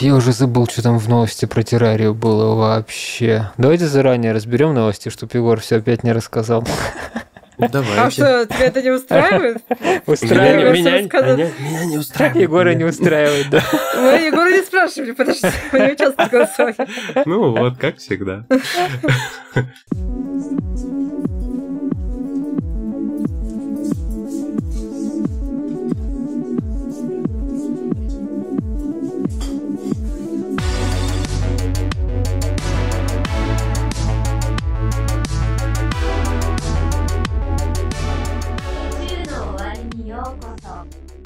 Я уже забыл, что там в новости про террарию было вообще. Давайте заранее разберем новости, чтобы Егор все опять не рассказал. Давайте. А что, тебя это не устраивает? Устраивает. Меня, меня, меня, меня не устраивает. Егора не устраивает, да. Мы Егора не спрашивали, подожди, мы не участвовали в голосовании. Ну вот, как всегда.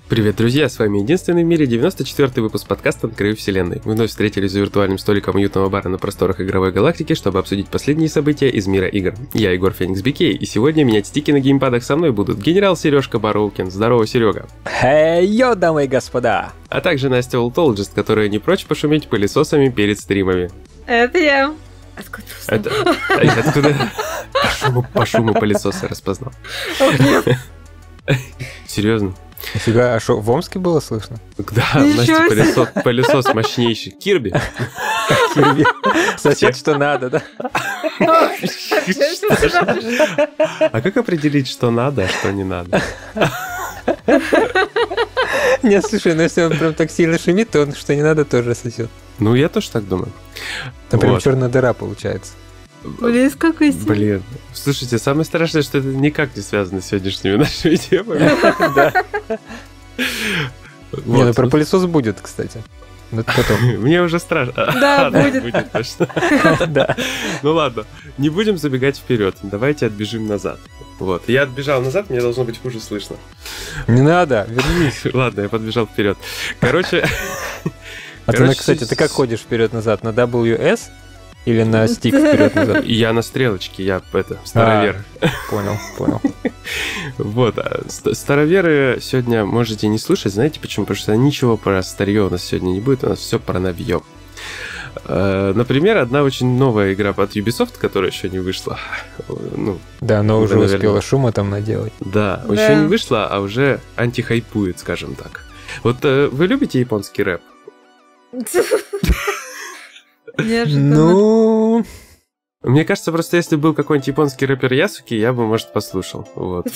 Привет, друзья! С вами единственный в мире 94-й выпуск подкаста «На краю вселенной». Мы вновь встретились за виртуальным столиком уютного бара на просторах игровой галактики, чтобы обсудить последние события из мира игр. Я Егор Феникс Бикей, и сегодня менять стики на геймпадах со мной будут генерал Сережка Бароукин. Здорово, Серега! Эй, йо, дамы и господа! А также Настя Ултологист, которая не прочь пошуметь пылесосами перед стримами. Это я. Откуда ты Это... Откуда? По шуму, по шуму пылесоса распознал. Серьезно? Нифига, а что, в Омске было слышно? Да, Настя пылесос, пылесос мощнейший. Кирби. Кирби. Сосед, что надо, да? А как определить, что надо, а что не надо? Не, слушай, ну если он прям так сильно шумит, то он что не надо тоже сосет. Ну, я тоже так думаю. Там прям черная дыра получается. Блин, с какой силой. Блин. Слушайте, самое страшное, что это никак не связано с сегодняшними нашими темами. Да. Не, ну про пылесос будет, кстати. Ну, потом. Мне уже страшно. Да, А, будет. точно. Да. Ну ладно, не будем забегать вперед. Давайте отбежим назад. Вот. Я отбежал назад, мне должно быть хуже слышно. Не надо, вернись. Ладно, я подбежал вперед. Короче, А ты, Короче, на- кстати, ты как ходишь вперед-назад? На WS или на стик вперед-назад? я на стрелочке, я это, старовер. Понял, понял. Вот, а ст- староверы сегодня можете не слушать, знаете почему? Потому что ничего про старье у нас сегодня не будет, у нас все про новье. Э, Например, одна очень новая игра от Ubisoft, которая еще не вышла. Ну, Да, но уже наверное. успела шума там наделать. да, Да. еще не вышла, а уже антихайпует, скажем так. Вот э, вы любите японский рэп? Неожиданно. Ну, Мне кажется, просто если был какой-нибудь японский рэпер Ясуки, я бы, может, послушал. Вот.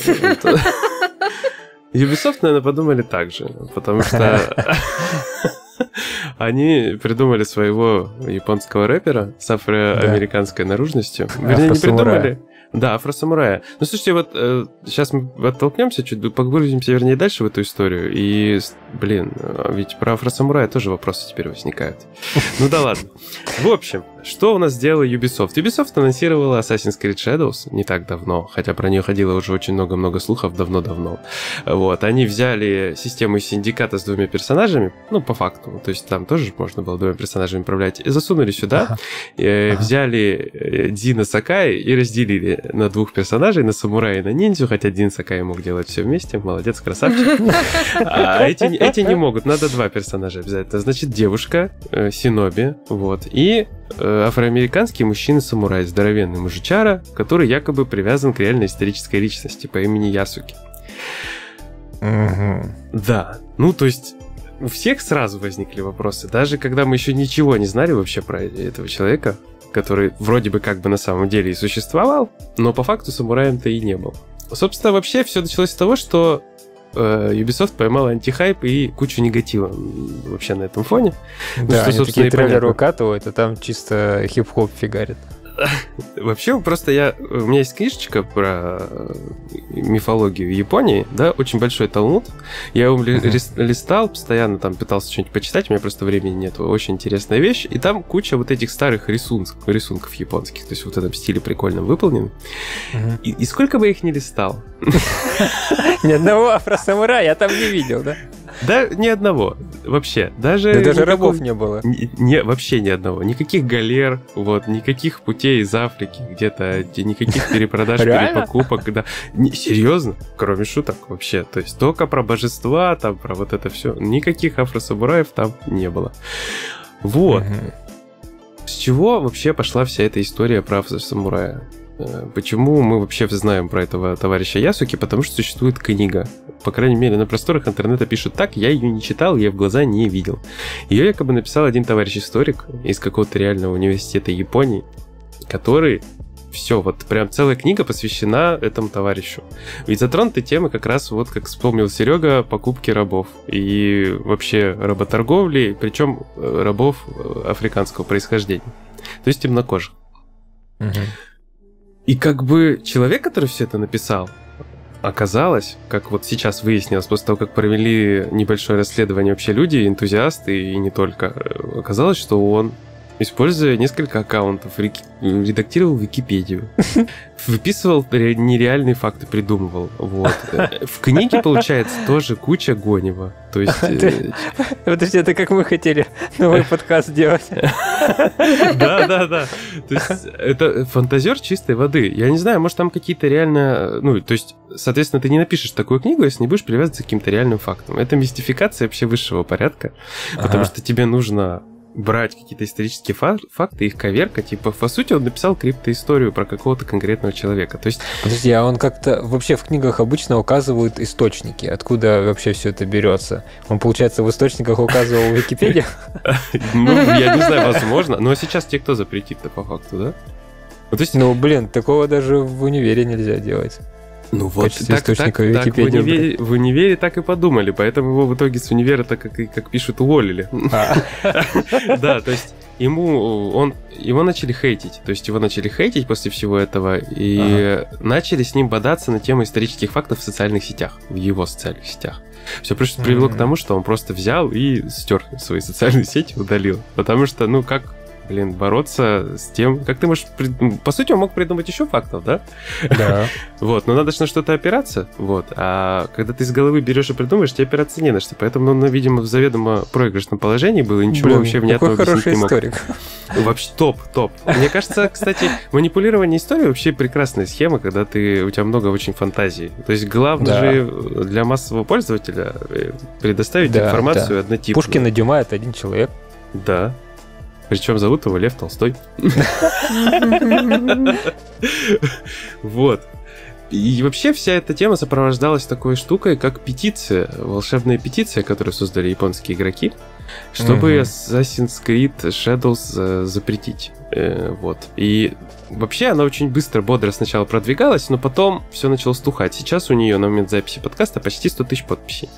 Ubisoft, наверное, подумали так же, потому что они придумали своего японского рэпера с афроамериканской наружностью. Вернее, не придумали. Да, афросамурая. Ну, слушайте, вот сейчас мы оттолкнемся, чуть погрузимся, вернее, дальше в эту историю. И, блин, а ведь про афросамурая тоже вопросы теперь возникают. Ну да ладно. В общем, что у нас сделала Ubisoft? Ubisoft анонсировала Assassin's Creed Shadows не так давно, хотя про нее ходило уже очень много-много слухов давно-давно. Вот, они взяли систему синдиката с двумя персонажами, ну, по факту, то есть там тоже можно было двумя персонажами управлять, и засунули сюда, Ага. э, Ага. взяли э, Дина Сакай и разделили на двух персонажей, на самурая и на ниндзю, хотя Дин Сакай мог делать все вместе, молодец, красавчик. А эти, не- могут, надо два персонажа обязательно. Значит, девушка, э, Синоби, вот, и афроамериканский мужчина-самурай, здоровенный мужичара, который якобы привязан к реальной исторической личности по имени Ясуки. мгм. Да, ну то есть у всех сразу возникли вопросы, даже когда мы еще ничего не знали вообще про этого человека, который вроде бы как бы на самом деле и существовал, но по факту самураем-то и не был. Собственно, вообще все началось с того, что э, Ubisoft поймал антихайп и кучу негатива вообще на этом фоне. Да, что, они собственно, такие трейлеры укатывают, а там чисто хип-хоп фигарит. Вообще, просто я... У меня есть книжечка про э, мифологию Японии, да, очень большой талмуд. Я его листал, постоянно там пытался что-нибудь почитать, у меня просто времени нет. Очень интересная вещь. И там куча вот этих старых рисунков, рисунков японских, то есть вот в этом стиле прикольном выполнен. И, и сколько бы я их не листал, Ни одного афросамурая я там не видел, да? Да ни одного вообще. Даже, Да даже никакого- рабов не было. Ни- Не, вообще ни одного. Никаких галер, вот, никаких путей из Африки, где-то где никаких перепродаж, перепокупок, да. Не, серьезно, кроме шуток вообще. То есть только про божества, там, про вот это все. Никаких афросамураев там не было. Вот. Мгм. С чего вообще пошла вся эта история про самурая? Э, почему мы вообще знаем про этого товарища Ясуки? Потому что существует книга. По крайней мере, на просторах интернета пишут так, я ее не читал, я в глаза не видел. Ее якобы написал один товарищ-историк из какого-то реального университета Японии, который все, вот прям целая книга посвящена этому товарищу. Ведь затронуты темы как раз, вот как вспомнил Серега, покупки рабов и вообще работорговли, причем э, рабов э, африканского происхождения, то есть темнокожих. Угу. И как бы человек, который все это написал, оказалось, как вот сейчас выяснилось, после того, как провели небольшое расследование вообще люди, энтузиасты и не только, э, оказалось, что он используя несколько аккаунтов, редактировал Википедию, выписывал нереальные факты, придумывал. Вот. В книге, получается, тоже куча гонева. То есть... Э, Подожди, это как мы хотели новый подкаст делать. Да, да, да. То есть это фантазер чистой воды. Я не знаю, может там какие-то реально... Ну, то есть, соответственно, ты не напишешь такую книгу, если не будешь привязываться к каким-то реальным фактам. Это мистификация вообще высшего порядка, потому что тебе нужно брать какие-то исторические факты, их коверка, типа, по сути, он написал криптоисторию про какого-то конкретного человека. То есть... Подожди, а он как-то вообще в книгах обычно указывают источники, откуда вообще все это берется? Он, получается, в источниках указывал Википедию? Ну, я не знаю, возможно. Но сейчас те, кто запретит-то по факту, да? Ну, то есть... ну, блин, такого даже в универе нельзя делать. Ну вот, так, так, так, так в, универе, в универе так и подумали, поэтому его в итоге с универа, так как, как пишут, уволили. А. Да, то есть ему он его начали хейтить, то есть его начали хейтить после всего этого и начали с ним бодаться на тему исторических фактов в социальных сетях, в его социальных сетях. Все просто привело к тому, что он просто взял и стер свои социальные сети, удалил. Потому что, ну, как блин, бороться с тем, как ты можешь... По сути, он мог придумать еще фактов, да? Да. Вот, но надо же на что-то опираться, вот. А когда ты из головы берешь и придумаешь, тебе опираться не на что. Поэтому он, видимо, в заведомо проигрышном положении был, и ничего блин, вообще внятного какой хороший не мог. историк. Вообще топ, топ. Мне кажется, кстати, манипулирование историей вообще прекрасная схема, когда ты, у тебя много очень фантазий. То есть главное да. же для массового пользователя э, предоставить да, информацию да. однотипную. Пушкина Дюма — это один человек. Да, причем зовут его Лев Толстой. Вот. И вообще вся эта тема сопровождалась такой штукой, как петиция, волшебная петиция, которую создали японские игроки, чтобы mm-hmm. Assassin's Creed Shadows э, запретить. Э, вот. И вообще она очень быстро, бодро сначала продвигалась, но потом все начало стухать. Сейчас у нее на момент записи подкаста почти 100 тысяч подписей.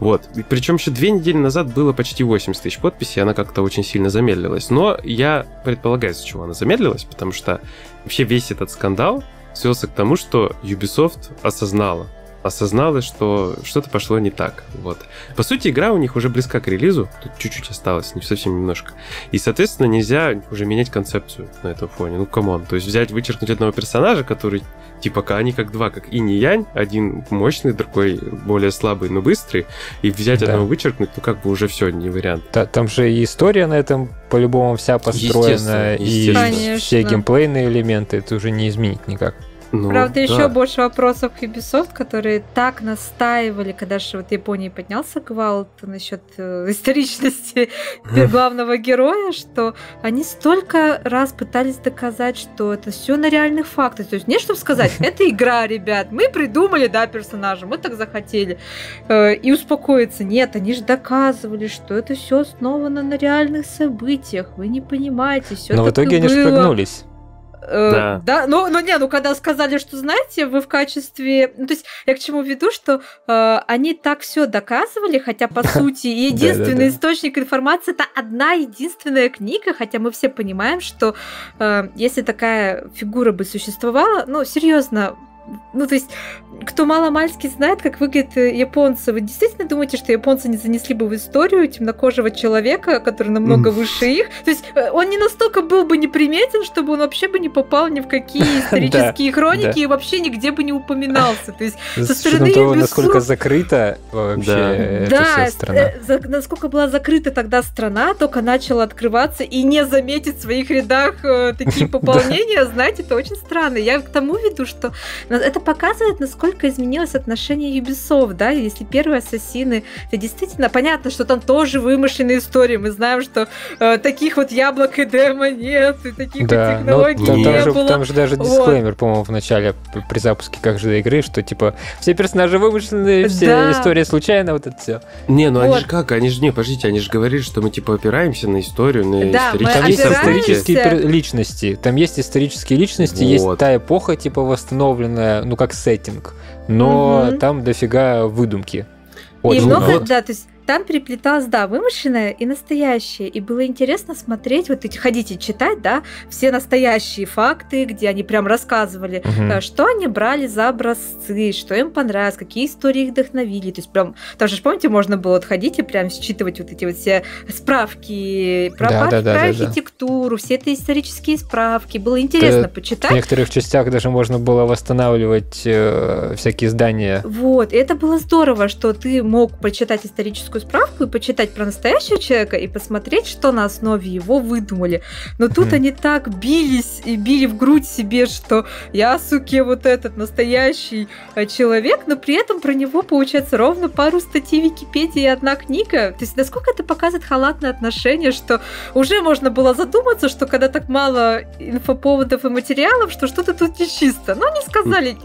Вот. И причем еще две недели назад было почти 80 тысяч подписей, она как-то очень сильно замедлилась. Но я предполагаю, с чего она замедлилась, потому что вообще весь этот скандал свелся к тому, что Ubisoft осознала, осознала, что что-то пошло не так. Вот. По сути, игра у них уже близка к релизу, тут чуть-чуть осталось, не совсем немножко. И, соответственно, нельзя уже менять концепцию на этом фоне. Ну, come on. То есть взять, вычеркнуть одного персонажа, который типа они как два, как инь и янь, один мощный, другой более слабый, но быстрый, и взять да. одного вычеркнуть, ну как бы уже все, не вариант. Да, там же и история на этом по-любому вся построена, естественно, естественно. и все геймплейные элементы, это уже не изменить никак. Ну, Правда, да. еще больше вопросов к Ubisoft, которые так настаивали, когда же вот в Японии поднялся гвалт насчет э, историчности главного героя, что они столько раз пытались доказать, что это все на реальных фактах. То есть не чтобы сказать, это игра, ребят, мы придумали, да, персонажа, мы так захотели. Э, и успокоиться. Нет, они же доказывали, что это все основано на реальных событиях. Вы не понимаете, все Но в итоге они Э, да. да, ну, ну не, ну когда сказали, что знаете, вы в качестве, ну то есть я к чему веду, что э, они так все доказывали, хотя по сути единственный источник информации это одна единственная книга, хотя мы все понимаем, что э, если такая фигура бы существовала, ну серьезно, ну, то есть, кто мало-мальски знает, как выглядят э, японцы, вы действительно думаете, что японцы не занесли бы в историю темнокожего человека, который намного mm. выше их? То есть, э, он не настолько был бы неприметен, чтобы он вообще бы не попал ни в какие исторические хроники и вообще нигде бы не упоминался. То есть, со стороны того, насколько закрыта вообще эта вся страна. Э, насколько была закрыта тогда страна, только начала открываться и не заметить в своих рядах такие пополнения, знаете, это очень странно. Я к тому веду, что Но это показывает, насколько изменилось отношение Ubisoft, да, если первые ассасины, это действительно понятно, что там тоже вымышленные истории, мы знаем, что э, таких вот яблок и демо нет, и таких да, вот технологий там, не там было. Же, там же даже дисклеймер, вот. по-моему, в начале при запуске каждой игры, что типа все персонажи вымышленные, все да. истории случайно, вот это все. Не, ну вот. они же как, они же, не, подождите, они же говорили, что мы типа опираемся на историю, на да, исторические... Там есть исторические личности, там есть исторические личности, вот. есть та эпоха, типа, восстановленная, ну, как сеттинг, но угу. там дофига выдумки. Очень и много, много, да, то есть там переплеталось, да, вымышленное и настоящее. И было интересно смотреть, вот эти, ходите читать, да, все настоящие факты, где они прям рассказывали, угу. что они брали за образцы, что им понравилось, какие истории их вдохновили. То есть прям, там же, помните, можно было отходить и прям считывать вот эти вот все справки про, да, да, да, про архитектуру, да. все это исторические справки. Было интересно да, почитать. В некоторых частях даже можно было восстанавливать э, всякие здания. Вот, и это было здорово, что ты мог прочитать историческую справку и почитать про настоящего человека и посмотреть, что на основе его выдумали. Но тут mm-hmm. они так бились и били в грудь себе, что я, суке, вот этот настоящий э, человек, но при этом про него получается ровно пару статей в Википедии и одна книга. То есть насколько это показывает халатное отношение, что уже можно было задуматься, что когда так мало инфоповодов и материалов, что что-то тут нечисто. Но они сказали,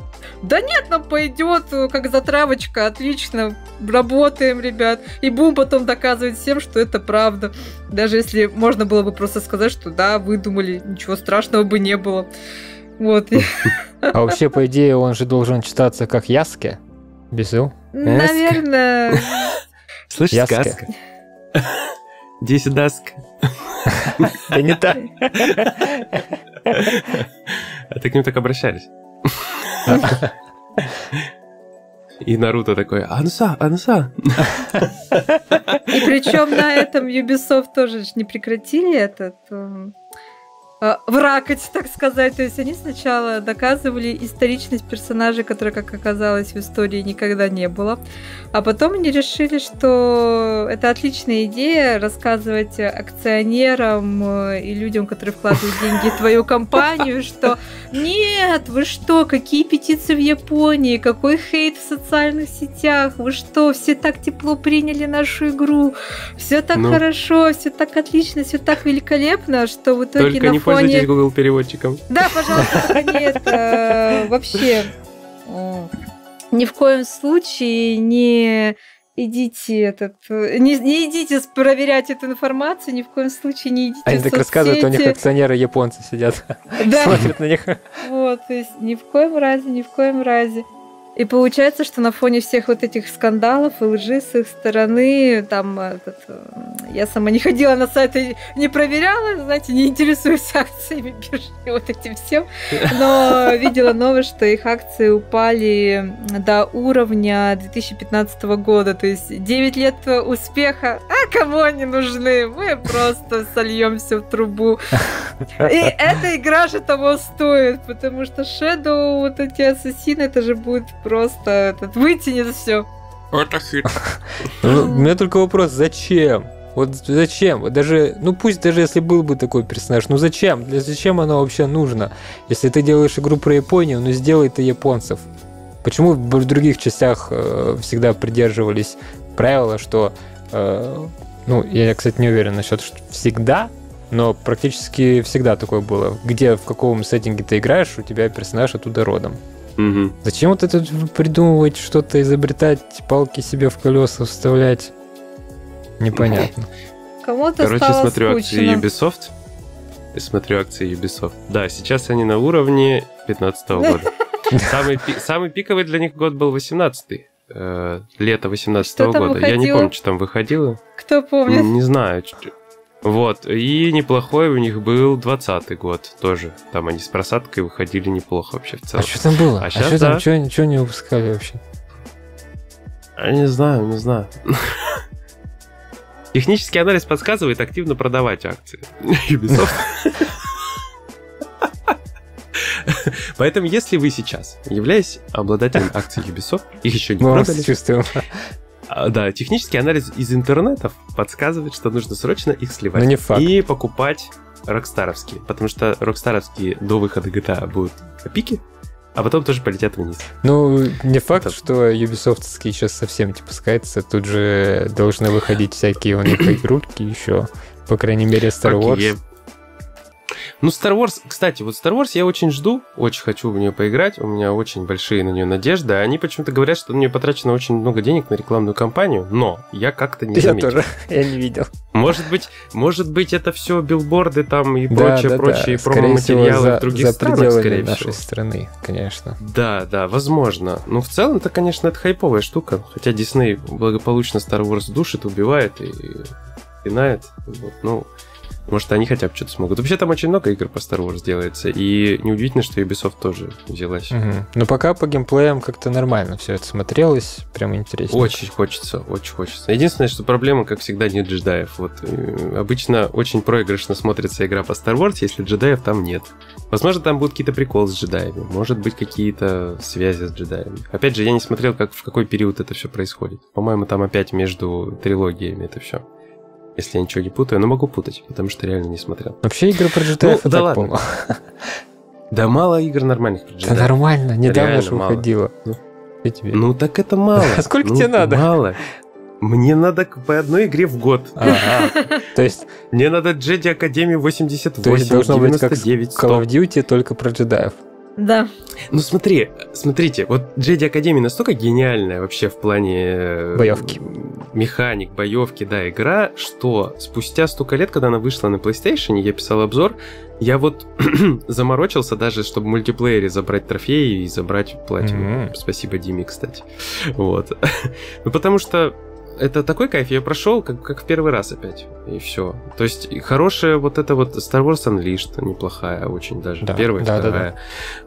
да нет, нам пойдет, э, как затравочка, отлично, работаем, ребят. И будем потом доказывать всем, что это правда. Даже если можно было бы просто сказать, что да, выдумали, ничего страшного бы не было. Вот. А вообще, по идее, он же должен читаться как Яске? Безу? Наверное. Слышь, сказка. Десять даск. Да не так. А ты к ним так обращались? И Наруто такой, Анса, Анса. И причем на этом Ubisoft тоже не прекратили этот Э, вракать, так сказать. То есть они сначала доказывали историчность персонажа, которая, как оказалось, в истории никогда не было. А потом они решили, что это отличная идея рассказывать акционерам э, и людям, которые вкладывают деньги в твою компанию, что нет, вы что, какие петиции в Японии, какой хейт в социальных сетях, вы что, все так тепло приняли нашу игру, все так ну, хорошо, все так отлично, все так великолепно, что в итоге на пользуйтесь Google переводчиком. Да, пожалуйста, не это вообще ни в коем случае не идите этот, не, не идите проверять эту информацию, ни в коем случае не идите Они так рассказывают, у них акционеры японцы сидят, да. смотрят на них. Вот, то есть ни в коем разе, ни в коем разе. И получается, что на фоне всех вот этих скандалов и лжи с их стороны, там, этот, э, я сама не ходила на сайт и не проверяла, знаете, не интересуюсь акциями биржи вот этим всем, но видела новость, что их акции упали до уровня 2015 года, то есть 9 лет успеха, а кому они нужны? Мы просто сольем все в трубу. И эта игра же того стоит, потому что Shadow, вот эти ассасины, это же будет просто этот, вытянет все. Это хит. У меня только вопрос, зачем? Вот зачем? Даже, ну пусть даже если был бы такой персонаж, ну зачем? Для зачем оно вообще нужно? Если ты делаешь игру про Японию, ну сделай ты японцев. Почему в других частях э, всегда придерживались правила, что, э, ну, я, кстати, не уверен насчет всегда, но практически всегда такое было. Где, в каком сеттинге ты играешь, у тебя персонаж оттуда родом. Угу. Зачем вот это придумывать, что-то изобретать, палки себе в колеса вставлять? Непонятно. Кому-то Короче, стало смотрю скучно. акции Ubisoft. Смотрю акции Ubisoft. Да, сейчас они на уровне 15 года. Самый, самый пиковый для них год был 18-й. Э, лето 18 -го года. Я не помню, что там выходило. Кто помнит? Не знаю. Вот, и неплохой у них был 20-й год тоже. Там они с просадкой выходили неплохо вообще в целом. А что там было? А, а сейчас, что да. там, что, ничего не выпускали вообще? Я не знаю, не знаю. Технический анализ подсказывает активно продавать акции Ubisoft. Поэтому, если вы сейчас являетесь обладателем акций Ubisoft, их еще не Мы продали, чувствуем. А, да, технический анализ из интернетов подсказывает, что нужно срочно их сливать. Но не факт. И покупать рокстаровские, потому что рокстаровские до выхода GTA будут пике, а потом тоже полетят вниз. Ну, не факт, Это... что Ubisoft сейчас совсем типа скается. Тут же должны выходить всякие у них игрульки еще. По крайней мере, Star Wars. Ну, Star Wars, кстати, вот Star Wars я очень жду, очень хочу в нее поиграть, у меня очень большие на нее надежды. Они почему-то говорят, что на нее потрачено очень много денег на рекламную кампанию, но я как-то не заметил. Я тоже, я не видел. Может быть, может быть, это все билборды там и да, прочее, да, прочее, да. промо-материалы в других за странах, скорее нашей всего. страны, конечно. Да, да, возможно. Но в целом-то, конечно, это хайповая штука. Хотя Дисней благополучно Star Wars душит, убивает и пинает. Вот, ну, может, они хотя бы что-то смогут. Вообще там очень много игр по Star Wars делается, и неудивительно, что Ubisoft тоже взялась. Угу. Но пока по геймплеям как-то нормально все это смотрелось, прям интересно. Очень хочется, очень хочется. Единственное, что проблема, как всегда, нет джедаев. Вот э, обычно очень проигрышно смотрится игра по Star Wars, если джедаев там нет. Возможно, там будут какие-то приколы с джедаями, может быть, какие-то связи с джедаями. Опять же, я не смотрел, как в какой период это все происходит. По-моему, там опять между трилогиями это все если я ничего не путаю, но могу путать, потому что реально не смотрел. Вообще игры про GTF ну, да ладно. Помню. Да мало игр нормальных про GTF. Да нормально, недавно же выходило. Ну, тебе? ну так это мало. А сколько ну, тебе надо? Мало. Мне надо по одной игре в год. Ага. То есть... Мне надо Jedi Academy 88, То есть должно 99, быть как Call of Duty, только про джедаев. Да. Ну смотри, смотрите, вот Джеди Академия настолько гениальная вообще в плане... Э, боевки. Механик, боевки, да, игра, что спустя столько лет, когда она вышла на PlayStation, я писал обзор, я вот заморочился даже, чтобы в мультиплеере забрать трофеи и забрать платину. Mm-hmm. Спасибо Диме, кстати. Вот. ну потому что это такой кайф, я прошел как, как в первый раз опять, и все. То есть хорошая вот эта вот Star Wars Unleashed, неплохая очень даже, да, первая, да, вторая. Да, да.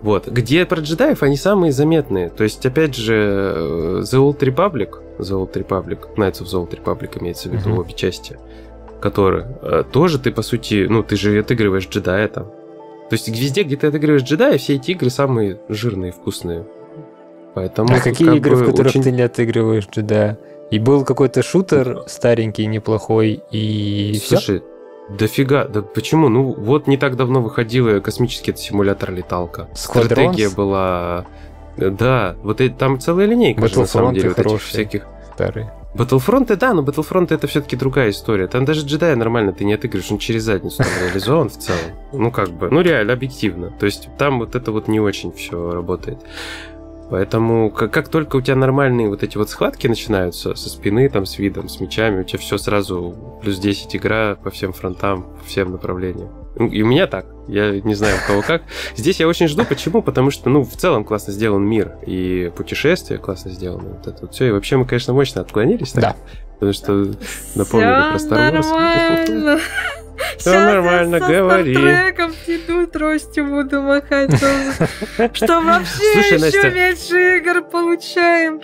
Вот, где про джедаев они самые заметные. То есть, опять же, э, The Old Republic, The Old Republic, Knights of the Old Republic имеется в виду uh-huh. обе части, которые э, тоже ты, по сути, ну, ты же отыгрываешь джедая там. То есть везде, где ты отыгрываешь джедая, все эти игры самые жирные, вкусные. Поэтому, а какие игры, в которых очень... ты не отыгрываешь джедая? И был какой-то шутер старенький, неплохой, и Слушай, все. дофига, да почему? Ну, вот не так давно выходила космический симулятор леталка. Стратегия была... Да, вот там целая линейка же, на самом деле, вот этих всяких... Старые. Battlefront, да, но Battlefront это все-таки другая история. Там даже джедая нормально ты не отыгрываешь, он через задницу там реализован в целом. Ну, как бы, ну, реально, объективно. То есть там вот это вот не очень все работает. Поэтому как, как только у тебя нормальные вот эти вот схватки начинаются со спины, там, с видом, с мечами, у тебя все сразу плюс 10 игра по всем фронтам, по всем направлениям. Ну, и у меня так. Я не знаю, у кого как. Здесь я очень жду. Почему? Потому что, ну, в целом классно сделан мир. И путешествие классно сделано. Вот это вот все. И вообще мы, конечно, мощно отклонились. Так? Да. Потому что напомнили про Star Wars. Все нормально, говори. треком иду, тростью буду махать. Что вообще еще меньше игр получаем?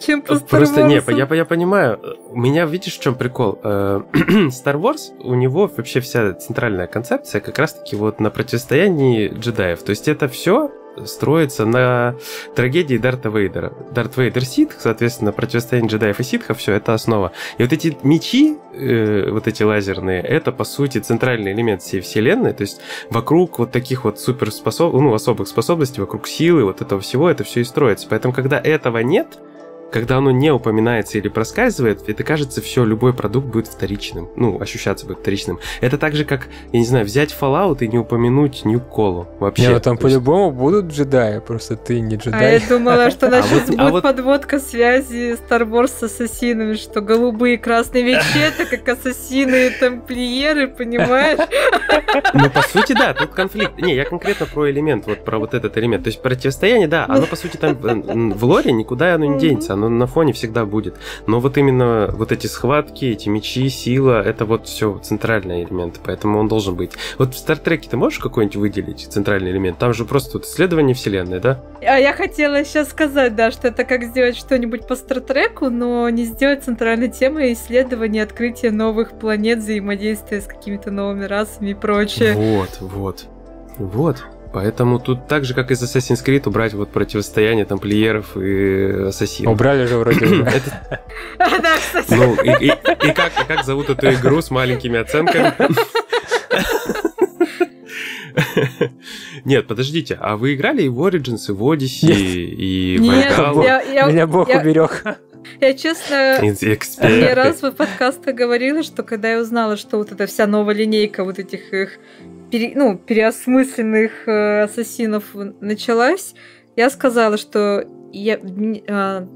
чем по Star Просто не, я, я понимаю. У меня, видишь, в чем прикол? Э, Star Wars, у него вообще вся центральная концепция как раз-таки вот на противостоянии джедаев. То есть это все строится на трагедии Дарта Вейдера. Дарт Вейдер Сит, соответственно, противостояние джедаев и ситхов, все, это основа. И вот эти мечи, э, вот эти лазерные, это, по сути, центральный элемент всей вселенной, то есть вокруг вот таких вот суперспособ... ну, особых способностей, вокруг силы, вот этого всего, это все и строится. Поэтому, когда этого нет, когда оно не упоминается или проскальзывает, это кажется, все, любой продукт будет вторичным. Ну, ощущаться будет вторичным. Это так же, как, я не знаю, взять Fallout и не упомянуть New Call. Вообще. Не, ну там по-любому будут джедаи, просто ты не джедай. А я думала, что а сейчас а будет подводка связи Star Wars с ассасинами, что голубые и красные мечи это как ассасины и тамплиеры, понимаешь? Ну, по сути, да, тут конфликт. Не, я конкретно про элемент, вот про вот этот элемент. То есть противостояние, да, оно, по сути, там в лоре никуда оно не денется оно на фоне всегда будет. Но вот именно вот эти схватки, эти мечи, сила, это вот все центральные элементы, поэтому он должен быть. Вот в Стартреке ты можешь какой-нибудь выделить центральный элемент? Там же просто вот исследование вселенной, да? А я хотела сейчас сказать, да, что это как сделать что-нибудь по Стартреку, но не сделать центральной темой исследования, открытия новых планет, взаимодействия с какими-то новыми расами и прочее. Вот, вот. Вот. Поэтому тут так же, как и из Assassin's Creed, убрать вот противостояние тамплиеров и ассасинов. Убрали же вроде Да, кстати. Ну, и как зовут эту игру с маленькими оценками? Нет, подождите, а вы играли и в Origins, и в Odyssey, и в Нет, Меня Бог уберег. Я, честно, не раз в подкастах говорила, что когда я узнала, что вот эта вся новая линейка вот этих их пере, ну, переосмысленных э, ассасинов началась, я сказала, что я, э,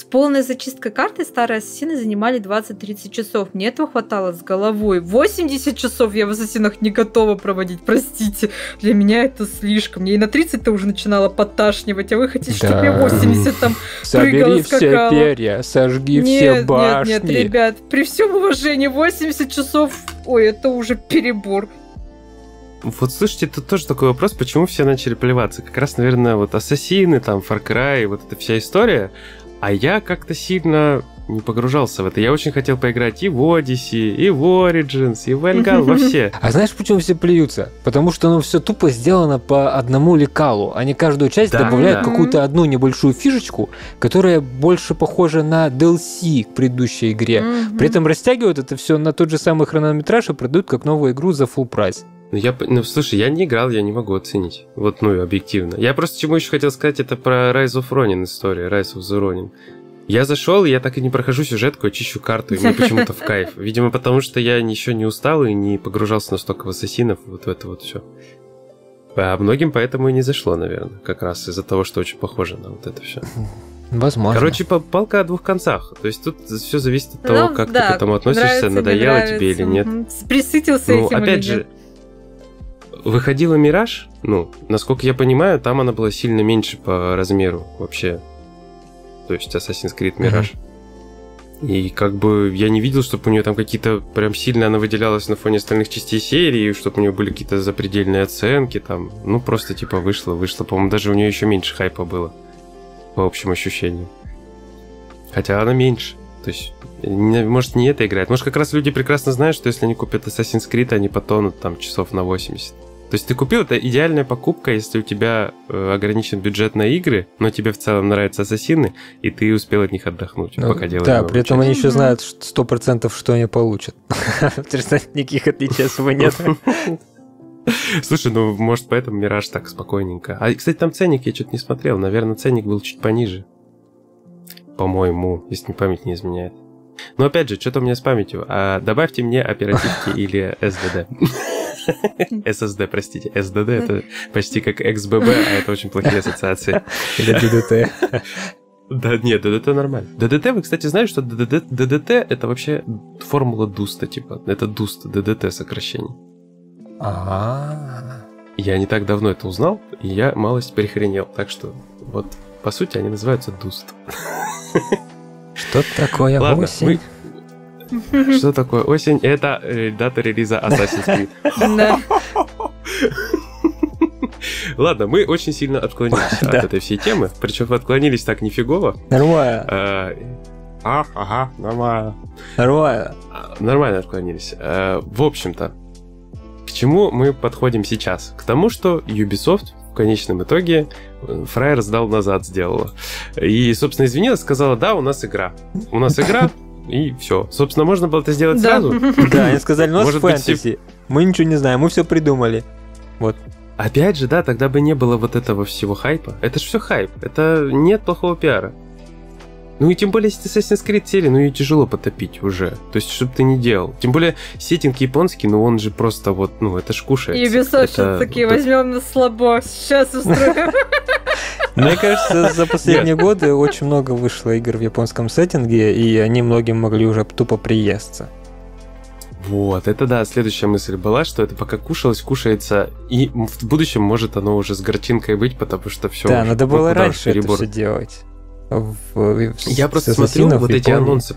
с полной зачисткой карты старые ассасины занимали 20-30 часов. Мне этого хватало с головой. 80 часов я в ассасинах не готова проводить, простите. Для меня это слишком. Мне и на 30-то уже начинало подташнивать, а вы хотите, да. чтобы я 80 там Собери прыгала, скакала. все перья, сожги нет, все башни. Нет, нет, ребят, при всем уважении, 80 часов, ой, это уже перебор. Вот слушайте, тут тоже такой вопрос, почему все начали плеваться. Как раз, наверное, вот Ассасины, там, Far Cry, вот эта вся история. А я как-то сильно не погружался в это. Я очень хотел поиграть и в Odyssey, и в Origins, и в Valhalla, во все. А знаешь, почему все плюются? Потому что оно все тупо сделано по одному лекалу. Они каждую часть да, добавляют да. какую-то одну небольшую фишечку, которая больше похожа на DLC к предыдущей игре. При этом растягивают это все на тот же самый хронометраж и продают как новую игру за full прайс. Ну, я, ну, слушай, я не играл, я не могу оценить. Вот, ну, объективно. Я просто чему еще хотел сказать, это про Rise of Ronin история, Rise of the Ronin. Я зашел, я так и не прохожу сюжетку, а чищу карту, и мне почему-то в кайф. Видимо, потому что я еще не устал и не погружался настолько в ассасинов, вот в это вот все. А многим поэтому и не зашло, наверное, как раз из-за того, что очень похоже на вот это все. Возможно. Короче, палка о двух концах. То есть тут все зависит от того, ну, как да, ты к этому относишься, нравится, надоело тебе или нет. Присытился ну, этим опять же, нет выходила Мираж, ну, насколько я понимаю, там она была сильно меньше по размеру вообще. То есть Assassin's Creed Mirage. Mm-hmm. И как бы я не видел, чтобы у нее там какие-то прям сильно она выделялась на фоне остальных частей серии, чтобы у нее были какие-то запредельные оценки там. Ну, просто типа вышло, вышло. По-моему, даже у нее еще меньше хайпа было. По общим ощущениям. Хотя она меньше. То есть, может, не это играет. Может, как раз люди прекрасно знают, что если они купят Assassin's Creed, они потонут там часов на 80. То есть ты купил, это идеальная покупка, если у тебя э, ограничен бюджет на игры, но тебе в целом нравятся ассасины, и ты успел от них отдохнуть, ну, пока делаешь. Да, при этом часть. они еще знают сто процентов, что они получат. Никаких отличий особо нет. Слушай, ну, может, поэтому Мираж так спокойненько. А, кстати, там ценник я что-то не смотрел. Наверное, ценник был чуть пониже. По-моему, если память не изменяет. Но опять же, что-то у меня с памятью. А добавьте мне оперативки или SDD. SSD, простите. SDD это почти как XBB, а это очень плохие ассоциации. Или DDT. Да, нет, DDT нормально. DDT, вы, кстати, знаете, что DDT, DDT это вообще формула дуста, типа. Это дуст, DDT сокращение. А. Я не так давно это узнал, и я малость перехренел. Так что, вот, по сути, они называются дуст. Что такое Ладно, осень? Что такое осень? Это э, дата релиза Assassin's Creed. Да. Ладно, мы очень сильно отклонились от этой всей темы. Причем отклонились так нифигово. Нормально. А, а, ага, нормально. Нормально. А, нормально отклонились. А, в общем-то, к чему мы подходим сейчас? К тому, что Ubisoft конечном итоге э, Фраер сдал назад, сделала. И, собственно, извинилась, сказала, да, у нас игра. У нас игра, и все. Собственно, можно было это сделать да. сразу. Да, они сказали, ну, Может фэнтези. Мы ничего не знаем, мы все придумали. Вот. Опять же, да, тогда бы не было вот этого всего хайпа. Это же все хайп. Это нет плохого пиара. Ну и тем более, если ты Assassin's Creed серии, ну ее тяжело потопить уже. То есть, чтобы ты не делал. Тем более, сеттинг японский, ну он же просто вот, ну это ж кушается. И Ubisoft такие, возьмем на слабо, сейчас устроим. Мне кажется, за последние годы очень много вышло игр в японском сеттинге, и они многим могли уже тупо приесться. Вот, это да, следующая мысль была, что это пока кушалось, кушается, и в будущем может оно уже с горчинкой быть, потому что все. Да, надо было раньше это все делать. В, в, Я просто смотрю вот эти анонсы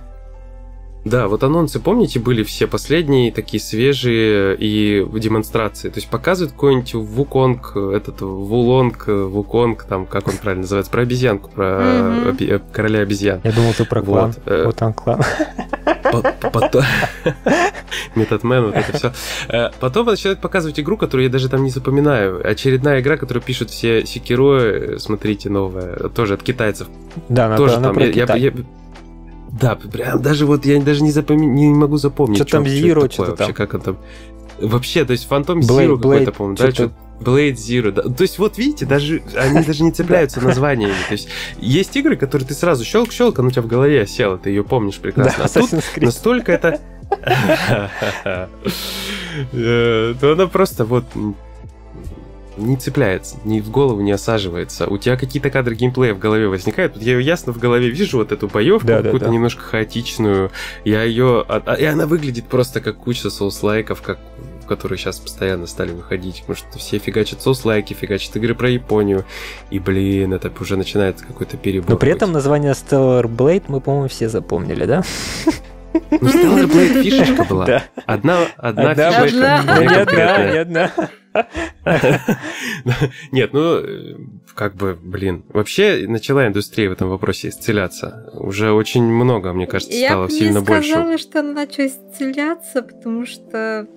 да, вот анонсы, помните, были все последние, такие свежие и демонстрации. То есть показывают какой-нибудь Вуконг, этот Вулонг, Вуконг, там, как он правильно называется, про обезьянку, про mm-hmm. короля обезьян. Я думал, ты про клан. Вот, э, вот он клан. Методмен, вот это все. Э, потом начинают показывать игру, которую я даже там не запоминаю. Очередная игра, которую пишут все секиро, смотрите, новая, тоже от китайцев. Да, тоже там. Я, да, прям даже вот я даже не, запоми... не могу запомнить. Что там Zero, что там. Вообще, как он там... Вообще, то есть Фантом Zero какой-то, по-моему, да? Что Blade Zero. Да. То есть, вот видите, даже они даже не цепляются названиями. То есть, есть игры, которые ты сразу щелк-щелк, оно у тебя в голове осело, ты ее помнишь прекрасно. Да, а тут настолько это... Э, то она просто вот не цепляется, ни в голову не осаживается. У тебя какие-то кадры геймплея в голове возникают. Я ее ясно в голове вижу, вот эту боевку, да, какую-то да, да. немножко хаотичную. Я ее... А, и она выглядит просто как куча соус-лайков, как которые сейчас постоянно стали выходить, потому что все фигачат соус-лайки, фигачат игры про Японию, и, блин, это уже начинается какой-то перебор. Но при этом название Stellar Blade мы, по-моему, все запомнили, да? Ну, Stellar Blade фишечка была. Да. Одна, одна, одна фишечка. Одна. Не одна, не одна. Нет, ну, как бы, блин. Вообще начала индустрия в этом вопросе исцеляться. Уже очень много, мне кажется, стало сильно больше. Я бы не сказала, что она начала исцеляться, потому что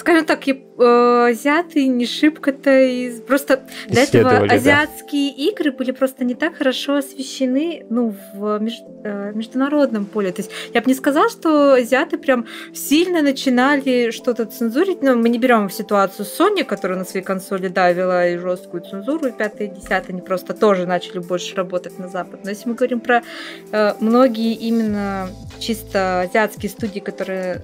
скажем так, э, азиаты не шибко-то из... Просто для этого азиатские да. игры были просто не так хорошо освещены ну, в меж... Э, международном поле. То есть я бы не сказала, что азиаты прям сильно начинали что-то цензурить. Но мы не берем в ситуацию Sony, которая на своей консоли давила и жесткую цензуру, и 5 и 10 они просто тоже начали больше работать на Запад. Но если мы говорим про э, многие именно чисто азиатские студии, которые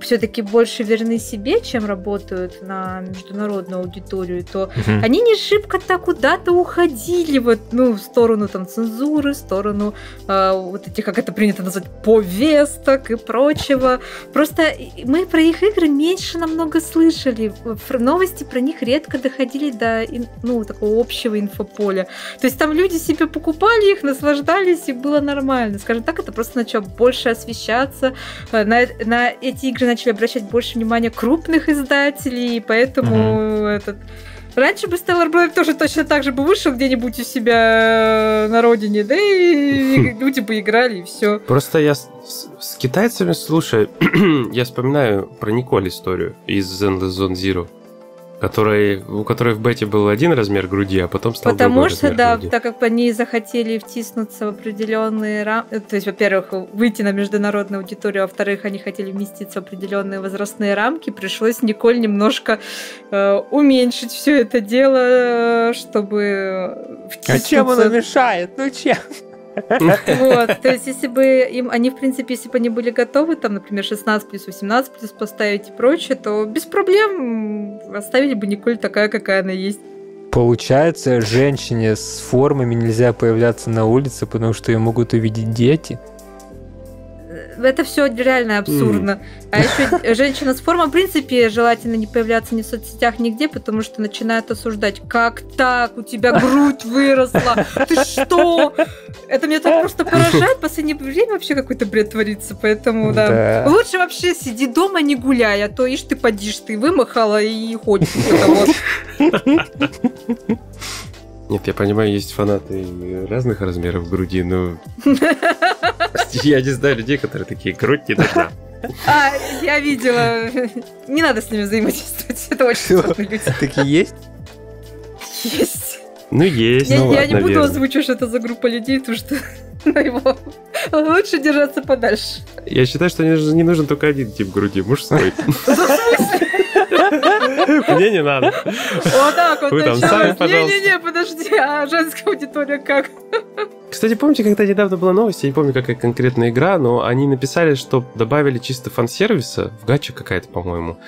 все-таки больше верны себе, чем работают на международную аудиторию, то угу. они не шибко так куда-то уходили вот, ну, в сторону там цензуры, в сторону э, вот этих, как это принято назвать, повесток и прочего. Просто мы про их игры меньше намного слышали. Новости про них редко доходили до, ну, такого общего инфополя. То есть там люди себе покупали их, наслаждались, и было нормально. Скажем так, это просто начало больше освещаться. Э, на, на эти игры начали обращать больше внимания крупных издателей, и поэтому mm-hmm. этот... Раньше бы Stellar Blade тоже точно так же бы вышел где-нибудь у себя на родине, да и люди бы играли, и все. Просто я с, с китайцами, слушай, я вспоминаю про Николь историю из Endless Zone Zero который, у которой в бете был один размер груди, а потом стал Потому что, да, груди. так как они захотели втиснуться в определенные рамки, то есть, во-первых, выйти на международную аудиторию, а во-вторых, они хотели вместиться в определенные возрастные рамки, пришлось Николь немножко э, уменьшить все это дело, чтобы втиснуться. А чем оно мешает? Ну чем? Вот, то есть, если бы им, они, в принципе, если бы они были готовы, там, например, 16 плюс 18 плюс поставить и прочее, то без проблем оставили бы Николь такая, какая она есть. Получается, женщине с формами нельзя появляться на улице, потому что ее могут увидеть дети это все реально абсурдно. Mm. А еще женщина с формой, в принципе, желательно не появляться ни в соцсетях, нигде, потому что начинают осуждать. Как так? У тебя грудь выросла. Ты что? Это меня так просто поражает. В последнее время вообще какой-то бред творится. Поэтому, да. да. Лучше вообще сиди дома, не гуляй, а то ишь ты подишь, ты вымахала и ходишь. Нет, я понимаю, есть фанаты разных размеров груди, но... Я не знаю людей, которые такие, грудь не нужна. А, я видела. Не надо с ними взаимодействовать. Это очень странные люди. Такие есть? Есть. Ну, есть. Я, ну, я ладно, не буду верно. озвучивать, что это за группа людей, потому что ну, его лучше держаться подальше. Я считаю, что не нужен только один тип груди, мужской. Мне не надо. Вот так вот Вы там сами, пожалуйста. Не-не-не, подожди, а женская аудитория как? Кстати, помните, когда недавно была новость, я не помню, какая конкретная игра, но они написали, что добавили чисто фан-сервиса, в гача какая-то, по-моему,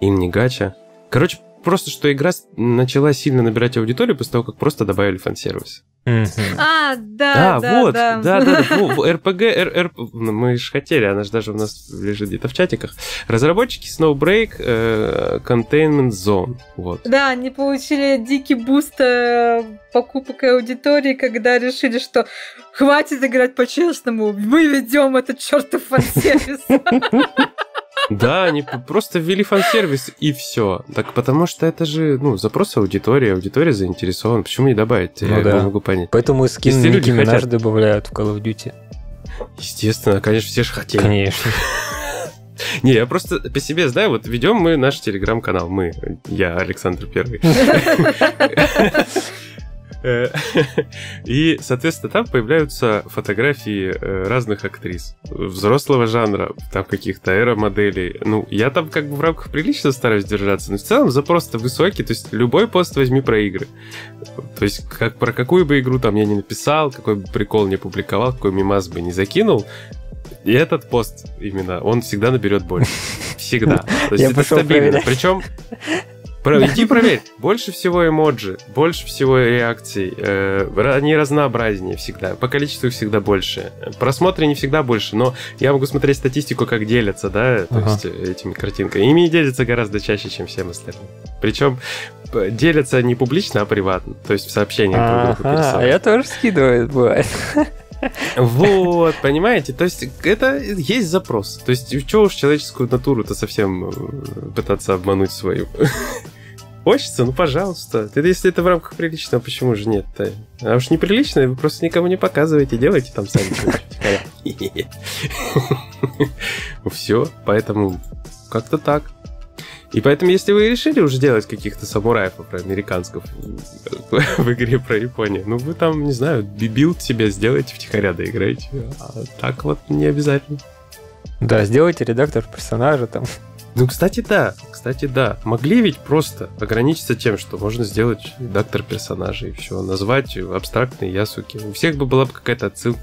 или не гача. Короче, просто, что игра начала сильно набирать аудиторию после того, как просто добавили фан-сервис. А, да, а, да, вот, да, да, да, да РПГ, РР, мы же хотели, она же даже у нас лежит где-то в чатиках. Разработчики Snowbreak э, Containment Zone, вот. Да, они получили дикий буст э, покупок и аудитории, когда решили, что хватит играть по-честному, мы ведем этот чертов фан-сервис. Да, они просто ввели фан-сервис и все. Так потому что это же, ну, запрос аудитории, аудитория заинтересована. Почему не добавить? Ну, я да. могу понять. Поэтому скин Ники Минаж добавляют в Call of Duty. Естественно, конечно, все же хотели. Конечно. Не, я просто по себе знаю, вот ведем мы наш телеграм-канал. Мы, я, Александр Первый. Э, и, соответственно, там появляются фотографии э, разных актрис взрослого жанра, там каких-то аэромоделей. Ну, я там как бы в рамках прилично стараюсь держаться, но в целом запрос то высокий, то есть любой пост возьми про игры. То есть как про какую бы игру там я не написал, какой бы прикол не публиковал, какой мимас бы не закинул, и этот пост именно, он всегда наберет больше. Всегда. То есть Я это стабильно. проверять. Причем Иди проверь. Больше всего эмоджи, больше всего реакций. э, они разнообразнее всегда. По количеству всегда больше. Просмотры не всегда больше, но я могу смотреть статистику, как делятся, да, то Ага. есть э, этими картинками. Ими делятся гораздо чаще, чем всем остальным. Причем делятся не публично, а приватно. То есть в сообщениях друг другу а я тоже скидываю, бывает. Вот, понимаете? То есть это есть запрос. То есть что уж человеческую натуру-то совсем э, пытаться обмануть свою. Хочется, ну пожалуйста. Это если это в рамках приличного, почему же нет-то? А уж неприличное, вы просто никому не показываете, делайте там сами что-нибудь. Все, поэтому как-то так. И поэтому, если вы решили уже делать каких-то самураев американских в игре про Японию, ну вы там, не знаю, build себе сделайте втихаря, доиграйте. А так вот не обязательно. Да, сделайте редактор персонажа там. Ну, кстати, да. Кстати, да. Могли ведь просто ограничиться тем, что можно сделать редактор персонажей и все. Назвать абстрактные ясуки. У всех бы была бы какая-то отсылка.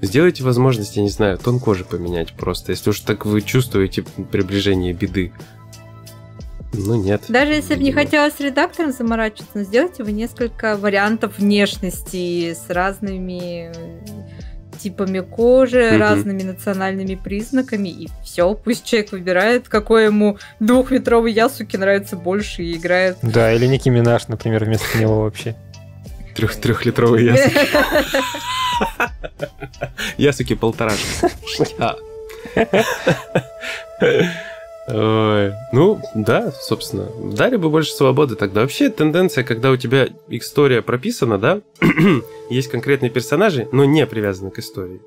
Сделайте возможность, я не знаю, тон кожи поменять просто. Если уж так вы чувствуете приближение беды. Ну, нет. Даже если бы не хотелось редактором заморачиваться, но сделайте вы несколько вариантов внешности с разными типами кожи, Мгм. разными национальными признаками, и все. Пусть человек выбирает, какой ему двухметровый ясуки нравится больше и играет. Да, или Ники Минаж, например, вместо него вообще. Трех, трехлитровый ясуки. Ясуки полтора. Ну, да, собственно. Дали бы больше свободы тогда. Вообще тенденция, когда у тебя история прописана, да, есть конкретные персонажи, но не привязаны к истории.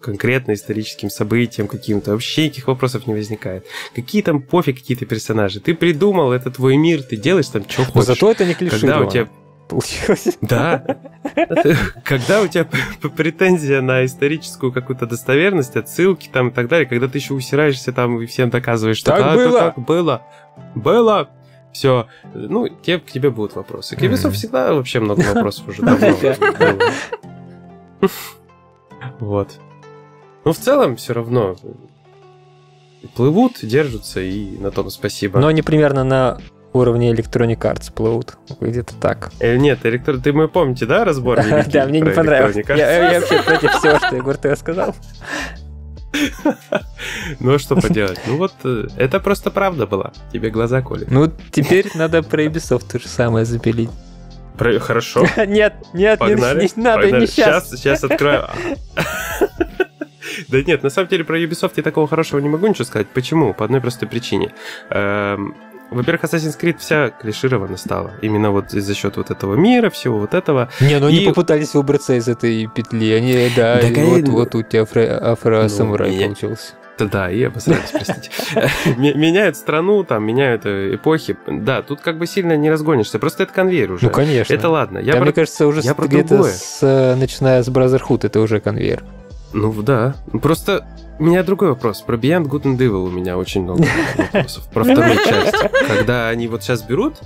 Конкретно историческим событиям каким-то. Вообще никаких вопросов не возникает. Какие там пофиг какие-то персонажи. Ты придумал, это твой мир, ты делаешь там, что Но хочешь. зато это не Когда у тебя получилось. да. Когда у тебя претензия на историческую какую-то достоверность, отсылки там и так далее, когда ты еще усираешься там и всем доказываешь, что Так «Да, это было!» так было, было, все, ну, те, к тебе будут вопросы. К Ubisoft всегда вообще много вопросов уже давно. Вот. Но в целом все равно плывут, держатся, и на том спасибо. Но они примерно на уровне Electronic Arts плывут. Где-то так. Э, Нет, электро... ты мы помните, да, разбор Да, мне не понравилось. Я вообще против всего, что Егор ты сказал. Ну что поделать? Ну вот, э, это просто правда была. Тебе глаза колят. Ну, теперь надо про Ubisoft то же самое запилить. Про- Хорошо, Нет, нет, не, погнали. не надо, погнали. не сейчас. Сейчас, сейчас открою. Да нет, на самом деле про Ubisoft я такого хорошего не могу ничего сказать. Почему? По одной простой причине. Во-первых, Assassin's Creed вся клиширована стала. Именно вот за счет вот этого мира, всего вот этого. Не, ну они И- попытались выбраться из этой петли. Они, да, Да, и конечно. вот, вот у тебя афро- афро-самурай Ну, я- получился. Да, да, и обосрались, простите. Меняют страну, там, меняют э, эпохи. Да, тут как бы сильно не разгонишься. Просто это конвейер уже. Ну, конечно. Это ладно. Я Да, про- мне кажется, уже я про где-то с, э, начиная с Brotherhood это уже конвейер. Ну да. Просто у меня другой вопрос. Про Beyond Good and Evil у меня очень много вопросов. Про вторую часть. Когда они вот сейчас берут...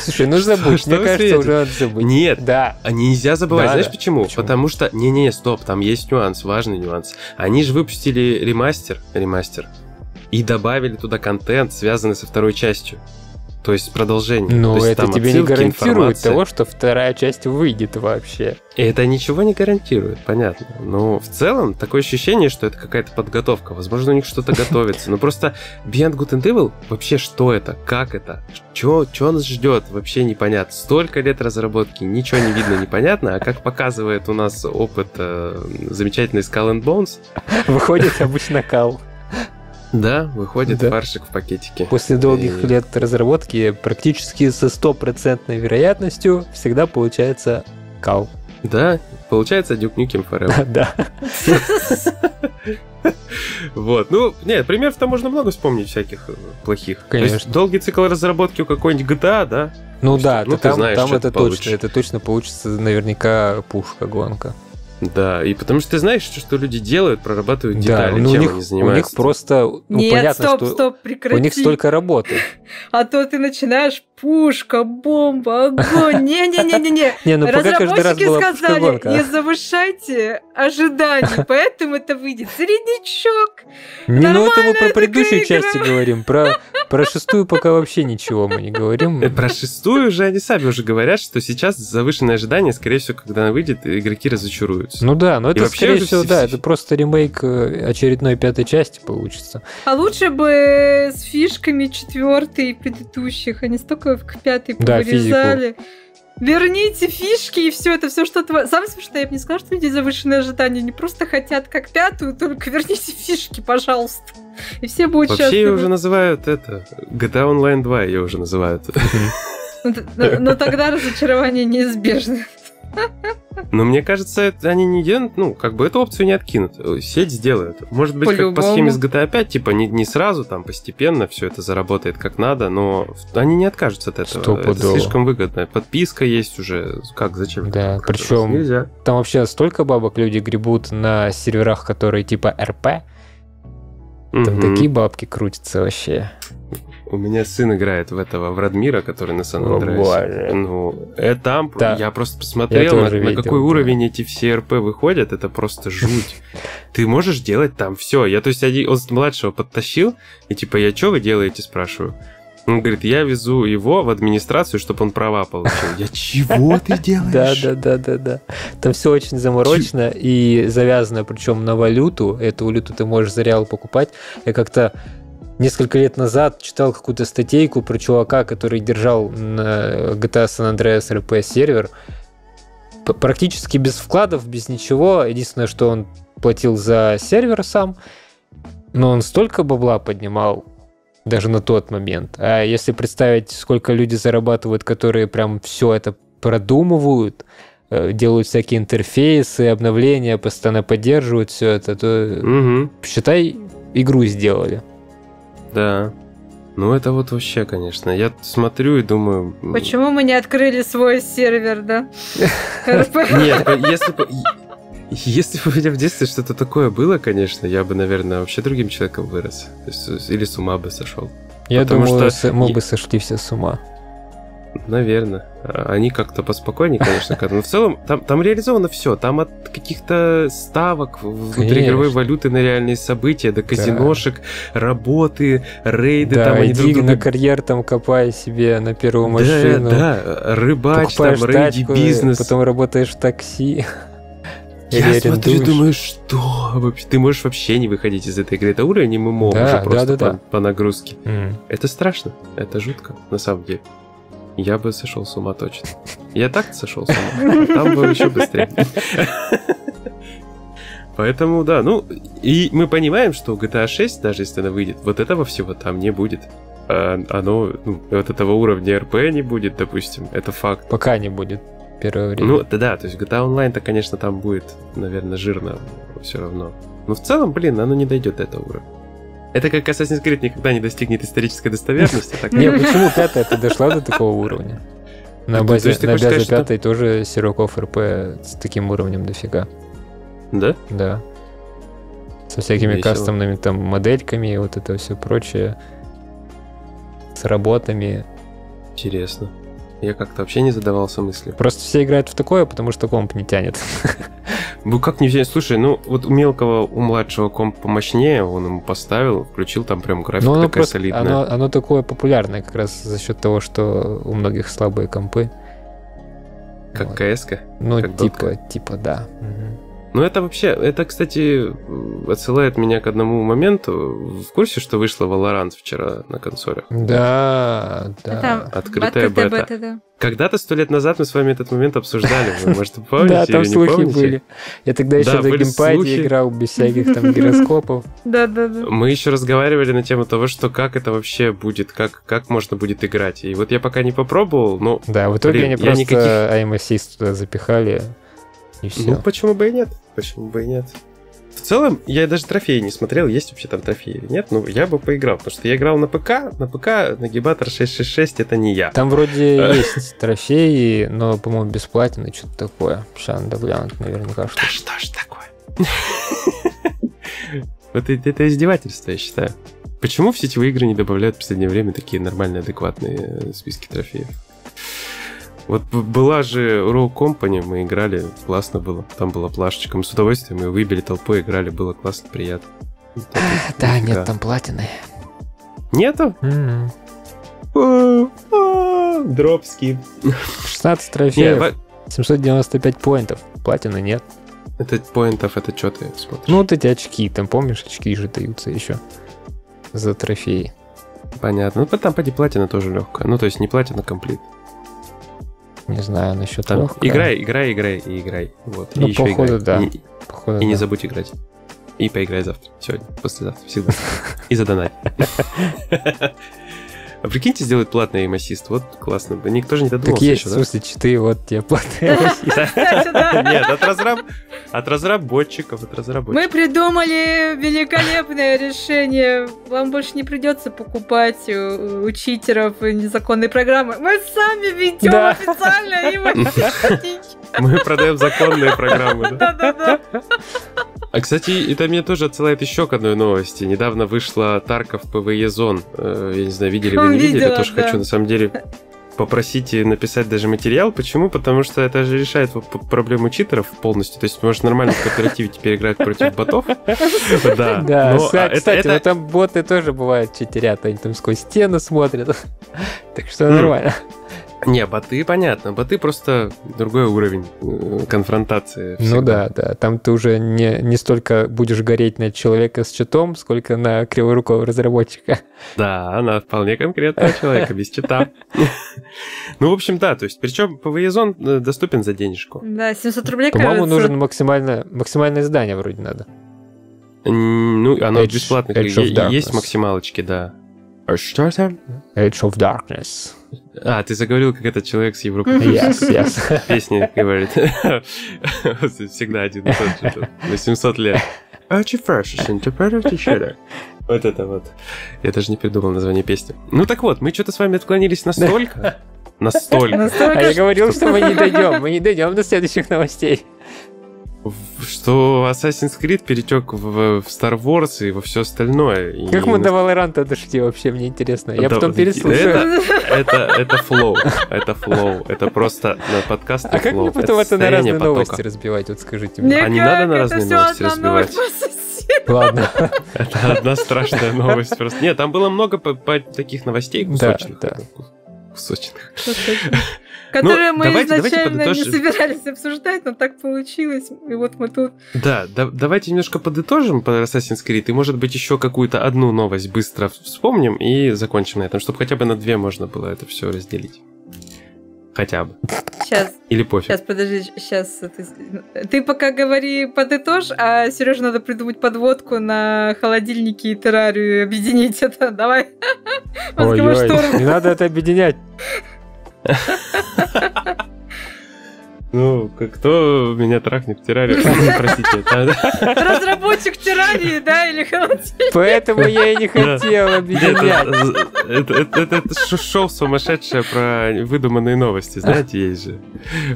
Слушай, ну забудь, Что мне вы кажется, уже надо забыть. Нет, Да. а нельзя забывать. Да, Знаешь да. почему? Почему? Потому что... Не-не, стоп, там есть нюанс, важный нюанс. Они же выпустили ремастер, ремастер, и добавили туда контент, связанный со второй частью. То есть продолжение. Но есть это тебе не гарантирует информация. того, что вторая часть выйдет вообще. Это ничего не гарантирует, понятно. Но в целом такое ощущение, что это какая-то подготовка. Возможно, у них что-то готовится. Но просто Beyond Good and Evil, вообще что это? Как это? Что нас ждет? Вообще непонятно. Столько лет разработки, ничего не видно, непонятно. А как показывает у нас опыт э, замечательный Skull and Bones, Выходит обычно кал. Да, выходит Да. фаршик в пакетике. После долгих И- лет разработки практически со стопроцентной вероятностью всегда получается кал. Да, Получается Duke Nukem Forever. Да. Вот, ну, нет, примеров-то можно много вспомнить всяких э, плохих. Конечно. То есть долгий цикл разработки у какой-нибудь GTA, да? Ну да, ну, ты там, знаешь, там это ты точно, получишь. это точно получится наверняка пушка гонка. Да, и потому что ты знаешь, что, что люди делают, прорабатывают Да, детали, ну, у чем них, они у занимаются. них просто, ну Нет, понятно, стоп, что стоп, прекрати. у них столько работы. А то ты начинаешь пушка, бомба, огонь. Не-не-не-не-не. Не, ну Разработчики сказали, не завышайте ожиданий, поэтому это выйдет среднячок. Не, ну это мы про предыдущие части игра. говорим. Про, про шестую пока вообще ничего мы не говорим. Э, Про шестую же они сами уже говорят, что сейчас завышенное ожидание, скорее всего, когда она выйдет, игроки разочаруются. Ну да, но это, вообще скорее уже всего, все- да, это просто ремейк э, очередной пятой части получится. А лучше бы с фишками четвертой и предыдущих, они столько в пятой Да. Верните фишки и все это, все что тво- Самое смешное, я бы не сказала, что люди завышенные ожидания, они просто хотят как пятую, только верните фишки, пожалуйста. И все будут Вообще ее счастливы. уже называют это... GTA Online 2 ее уже называют. Ну, т- Но, но тогда разочарование неизбежно. Но мне кажется, это они не делают, ну, как бы эту опцию не откинут. Сеть сделают. Может быть, как по схеме с GTA 5, типа не, не сразу, там постепенно все это заработает как надо, но они не откажутся от этого. Это Стопудово. слишком выгодно. Подписка есть уже. Как, зачем? Да, Как причем- Нельзя. Там вообще столько бабок люди гребут на серверах, которые типа РП. Там Мгм. такие бабки крутятся вообще. У меня сын играет в этого, в Радмира, который на О, боже. Ну, э, там, Да. я просто Я посмотрел, на, тоже на видел, какой да. уровень эти все РП выходят, это просто жуть. Ты можешь делать там все. Я, то есть, один, он младшего подтащил, и типа, я что вы делаете, спрашиваю. Он говорит, я везу его в администрацию, чтобы он права получил. Я чего ты делаешь? Да, да, да, да, да. Там все очень заморочено и завязано, причем на валюту. Эту валюту ты можешь за реал покупать. Я как-то несколько лет назад читал какую-то статейку про чувака, который держал на GTA San Andreas RP сервер. Практически без вкладов, без ничего. Единственное, что он платил за сервер сам. Но он столько бабла поднимал, даже на тот момент. А если представить, сколько люди зарабатывают, которые прям все это продумывают, э, делают всякие интерфейсы, обновления, постоянно поддерживают все это, то Мгм, считай, игру сделали. Да. Ну, это вот вообще, конечно. Я смотрю и думаю... Почему мы не открыли свой сервер, да? Нет, если бы... Если бы у меня в детстве что-то такое было, конечно, я бы, наверное, вообще другим человеком вырос. Есть, или с ума бы сошел. Я Потому думаю, что мы бы сошли все с ума. Наверное. А Они как-то поспокойнее, конечно. Но в целом, там, там реализовано все. Там от каких-то ставок внутриигровой валюты на реальные события, до казиношек, работы, рейды, Да, там они друг иди друга... на карьер там копай себе на первую Да, машину. да, рыбач, там, рейди, бизнес. потом работаешь в такси. Я Или смотрю арендуешь. думаю, что вообще? Ты можешь вообще не выходить из этой игры. Это уровень ММО Да, уже да, просто да, по, да. по нагрузке. М. Это страшно, это жутко, на самом деле. Я бы сошел с ума точно. Я так сошел с ума, а там бы еще быстрее. Поэтому, да, ну, и мы понимаем, что GTA 6, даже если она выйдет, вот этого всего там не будет. А, Оно, ну, вот этого уровня РП не будет, допустим, это факт. Пока не будет первое время. Ну, да, да, то есть GTA Online-то, конечно, там будет, наверное, жирно все равно. Но в целом, блин, оно не дойдет до этого уровня. Это как Assassin's Creed никогда не достигнет исторической достоверности, так Не, почему пятая ты дошла до такого уровня? На Ну, то базе, на базе что- пятой тоже Сироков РП с таким уровнем дофига. Да? Да. Со всякими Весело. кастомными там модельками и вот это все прочее. С работами. Интересно. Я как-то вообще не задавался мыслью. Просто все играют в такое, потому что комп не тянет. Ну как не взять? Слушай, ну вот у мелкого, у младшего комп помощнее, он ему поставил, включил, там прям графика Но оно такая просто солидная. оно, оно такое популярное как раз за счет того, что у многих слабые компы. Как Вот. КС-ка. Ну, как типа, дотка. типа, да. Мгм. Ну это вообще, это, кстати, отсылает меня к одному моменту. В курсе, что вышла Valorant вчера на консолях? Да, да. Там Открытая бета. бета, да. Когда-то сто лет назад мы с вами этот момент обсуждали. Вы, может, помните Да, там слухи были. Я тогда еще Да, на были геймпаде играл без всяких там гироскопов. Да, да, да. Мы еще разговаривали на тему того, что как это вообще будет, как, как можно будет играть. И вот я пока не попробовал, но Да, в итоге они просто aim assist туда запихали. Не все. Ну, почему бы и нет? Почему бы и нет? В целом, я даже трофеи не смотрел, есть вообще там трофеи или нет, ну, я бы поиграл, потому что я играл на ПК, на ПК нагибатор 666 это не я. Там вроде есть трофеи, но, по-моему, бесплатно, что-то такое. Сейчас надо глянуть, наверняка, что Да что ж такое? Вот это издевательство, я считаю. Почему в сетевые игры не добавляют в последнее время такие нормальные, адекватные э, списки трофеев? Вот была же Raw Company, мы играли, классно было. Там была плашечка, мы с удовольствием мы выбили толпой, играли, было классно, приятно. Да, нет там платины. Нету? Дропский. 16 трофеев, 795 поинтов. Платины нет. Это поинтов, это что ты смотришь? Ну, вот эти очки, там помнишь, очки же даются еще за трофеи. Понятно. Ну, там, поди, платина тоже легкая. Ну, то есть не платина, комплит. Не знаю насчет Там, легкая. играй, играй, играй и играй. Вот. Ну, и еще походу, играй. да. И, Походу, и не да. забудь играть. И поиграй завтра, сегодня, послезавтра, всегда. И задонать. А прикиньте, сделать платный им ассист. Вот классно. Никто же не Так додумался есть, еще, в да? смысле, читы, вот тебе платные Кстати, да. Нет, от, разраб... от разработчиков, от Мы разработчиков. придумали великолепное решение. Вам больше не придется покупать у, у читеров незаконные программы. Мы сами ведем Да. официально им Мы продаем законные программы, да? Да-да-да. А, кстати, это меня тоже отсылает еще к одной новости. Недавно вышла Тарков PvE Zone. Э, Я не знаю, видели вы, не видели. Я тоже хочу, на самом деле, попросить и написать даже материал. Почему? Потому что это же решает проблему читеров полностью. То есть можешь нормально в кооперативе теперь играть против ботов. Да. Да, кстати, а, кстати, но там боты тоже бывают читерят, они там сквозь стену смотрят. Так что нормально. Не, боты, понятно. Боты просто другой уровень э, конфронтации. Ну всегда. да, да. Там ты уже не, не столько будешь гореть на человека с читом, сколько на криворукого разработчика. Да, она вполне конкретного человека, без чита. Ну, в общем, да, то есть, причем PvE Zone э, доступен за денежку. Да, 700 рублей, По-моему, нужен максимально, максимальное здание вроде надо. Ну, оно бесплатно. Есть максималочки, да. А что там? Age of Darkness. А, ты заговорил, как этот человек с Европы Yes, yes. песни говорит. Всегда один и тот же. На 700 лет. Artificial interpretive shader. Вот это вот. Я даже не придумал название песни. Ну так вот, мы что-то с вами отклонились настолько. Настолько. А я говорил, что мы не дойдем, мы не дойдем до следующих новостей. Что Assassin's Creed перетек в, в Star Wars и во все остальное. И Как мы на- до Valorant дошли вообще, мне интересно. Я Да, потом переслушаю. Это, это flow. Это flow. Это просто на подкасте А как мне потом это на разные потока. новости разбивать, вот скажите мне. А не надо на разные новости разбивать. Ладно. Это одна страшная новость просто. Нет, там было много по- по- таких новостей Да, кусочных. да. Кусочных. Которые мы Ну, давайте- давайте изначально не собирались обсуждать, но так получилось. И вот мы тут. Да- давайте немножко подытожим по Assassin's Creed, и, может быть, еще какую-то одну новость быстро вспомним и закончим на этом, чтобы хотя бы на две можно было это все разделить. Хотя бы. Сейчас, Или пофиг. сейчас, подожди, сейчас. Ты пока говори подытожь, а Сереже надо придумать подводку на холодильнике и террарию объединить это. Давай. Ой-ой, не надо это объединять. Ну, кто меня трахнет в террариум? Простите. Разработчик террарии, да, или холодильник? Поэтому я и не хотел объединять. Это, шоу сумасшедшее про выдуманные новости, знаете, есть же.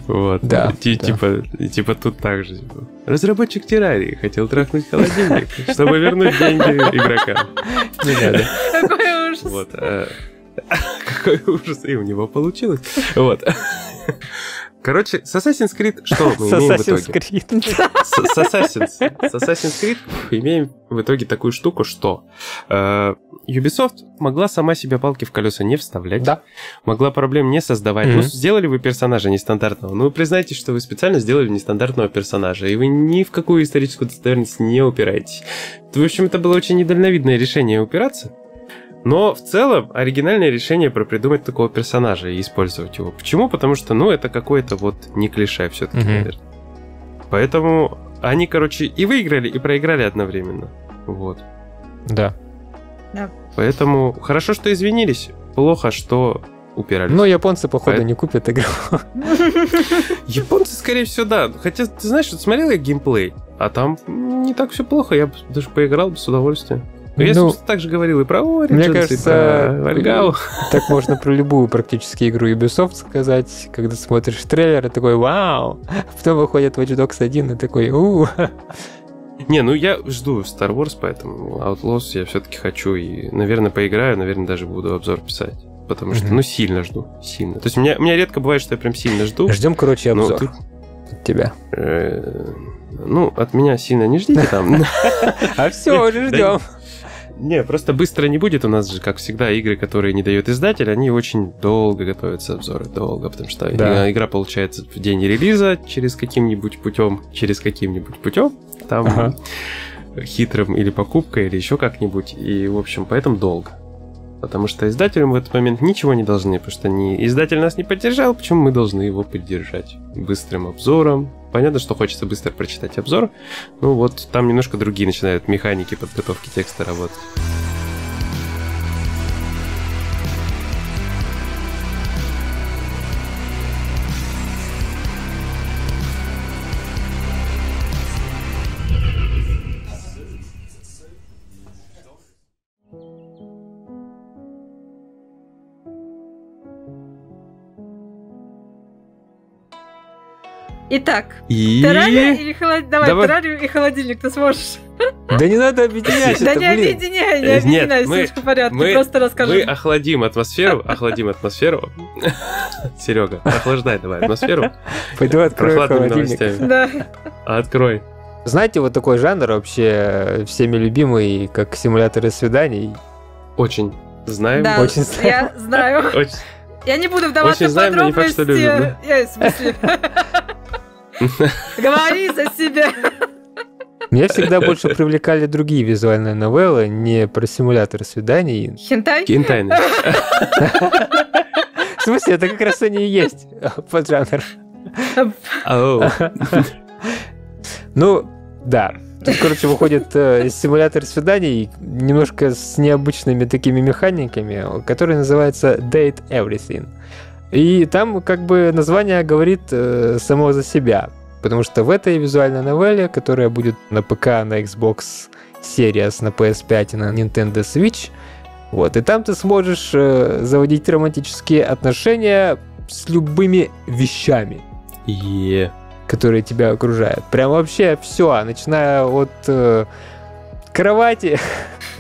Вот. Да, Ти- да. Типа, типа тут так же. типа, Разработчик террарии хотел трахнуть холодильник, чтобы вернуть деньги игрокам. Не надо. Какой ужас. Вот. э, Какой ужас. И у него получилось. Вот. Короче, с Assassin's Creed что мы имеем в итоге? Creed. С, с Assassin's, с Assassin's Creed имеем в итоге такую штуку, что э, Ubisoft могла сама себе палки в колеса не вставлять, Да. могла проблем не создавать. Ну, сделали вы персонажа нестандартного, ну, вы признайте, что вы специально сделали нестандартного персонажа, и вы ни в какую историческую достоверность не упираетесь. В общем, это было очень недальновидное решение упираться, но в целом оригинальное решение про придумать такого персонажа и использовать его. Почему? Потому что, ну, это какое-то вот не клише все-таки, Мгм. наверное. Поэтому они, короче, и выиграли, и проиграли одновременно. Вот. Да. Поэтому хорошо, что извинились. Плохо, что упирались. Ну, японцы, походу, не купят игру. Японцы, скорее всего, да. Хотя, ты знаешь, вот смотрел я геймплей, а там не так все плохо. Я даже поиграл бы с удовольствием. Ну, я, ну, так же говорил и про Origins, мне кажется, и про Вальгау. Так можно про любую практически игру Ubisoft сказать, когда смотришь трейлер, и такой «Вау!» Потом выходит Watch Dogs 1 и такой «У!» Не, ну я жду Star Wars, поэтому Outlaws я все-таки хочу и, наверное, поиграю, наверное, даже буду обзор писать. Потому что, ну, сильно жду, сильно. То есть у меня, у меня редко бывает, что я прям сильно жду. Ждем, короче, обзор тут... от тебя. Э, ну, от меня сильно не ждите там. А все, уже ждем. Не, просто быстро не будет. У нас же, как всегда, игры, которые не дает издатель, они очень долго готовятся обзоры. Долго, потому что да. игра получается в день релиза через каким-нибудь путем, через каким-нибудь путем. Там ага. хитрым или покупкой, или еще как-нибудь. И, в общем, поэтому долго. Потому что издателям в этот момент ничего не должны, потому что не, издатель нас не поддержал, почему мы должны его поддержать? Быстрым обзором. Понятно, что хочется быстро прочитать обзор. Ну вот там немножко другие начинают механики подготовки текста работать. Итак, и... террария или холодильник? Давай, Давай, террарию и холодильник ты сможешь. Да не надо объединять Да не объединяй, не объединяй, все в порядке, просто расскажи. Мы охладим атмосферу, охладим атмосферу. Серега, охлаждай давай атмосферу. Пойду открою холодильник. Да. Открой. Знаете, вот такой жанр вообще всеми любимый, как симуляторы свиданий. Очень. Знаем. Да, Очень я знаю. Очень. Я не буду вдаваться в подробности. Я, в смысле... Говори за себя. Меня всегда больше привлекали другие визуальные новеллы, не про симуляторы свиданий. Хентай? Хентайны. В смысле, это как раз они и есть под жанр. Ну, да. Тут, короче, выходит э, симулятор свиданий немножко с необычными такими механиками, который называется Date Everything. И там как бы название говорит э, само за себя. Потому что в этой визуальной новелле, которая будет на ПК, на Xbox Series, на PS5 и на Nintendo Switch, вот, и там ты сможешь э, заводить романтические отношения с любыми вещами. Yeah. Которые тебя окружают. Прям вообще все, начиная от э, кровати,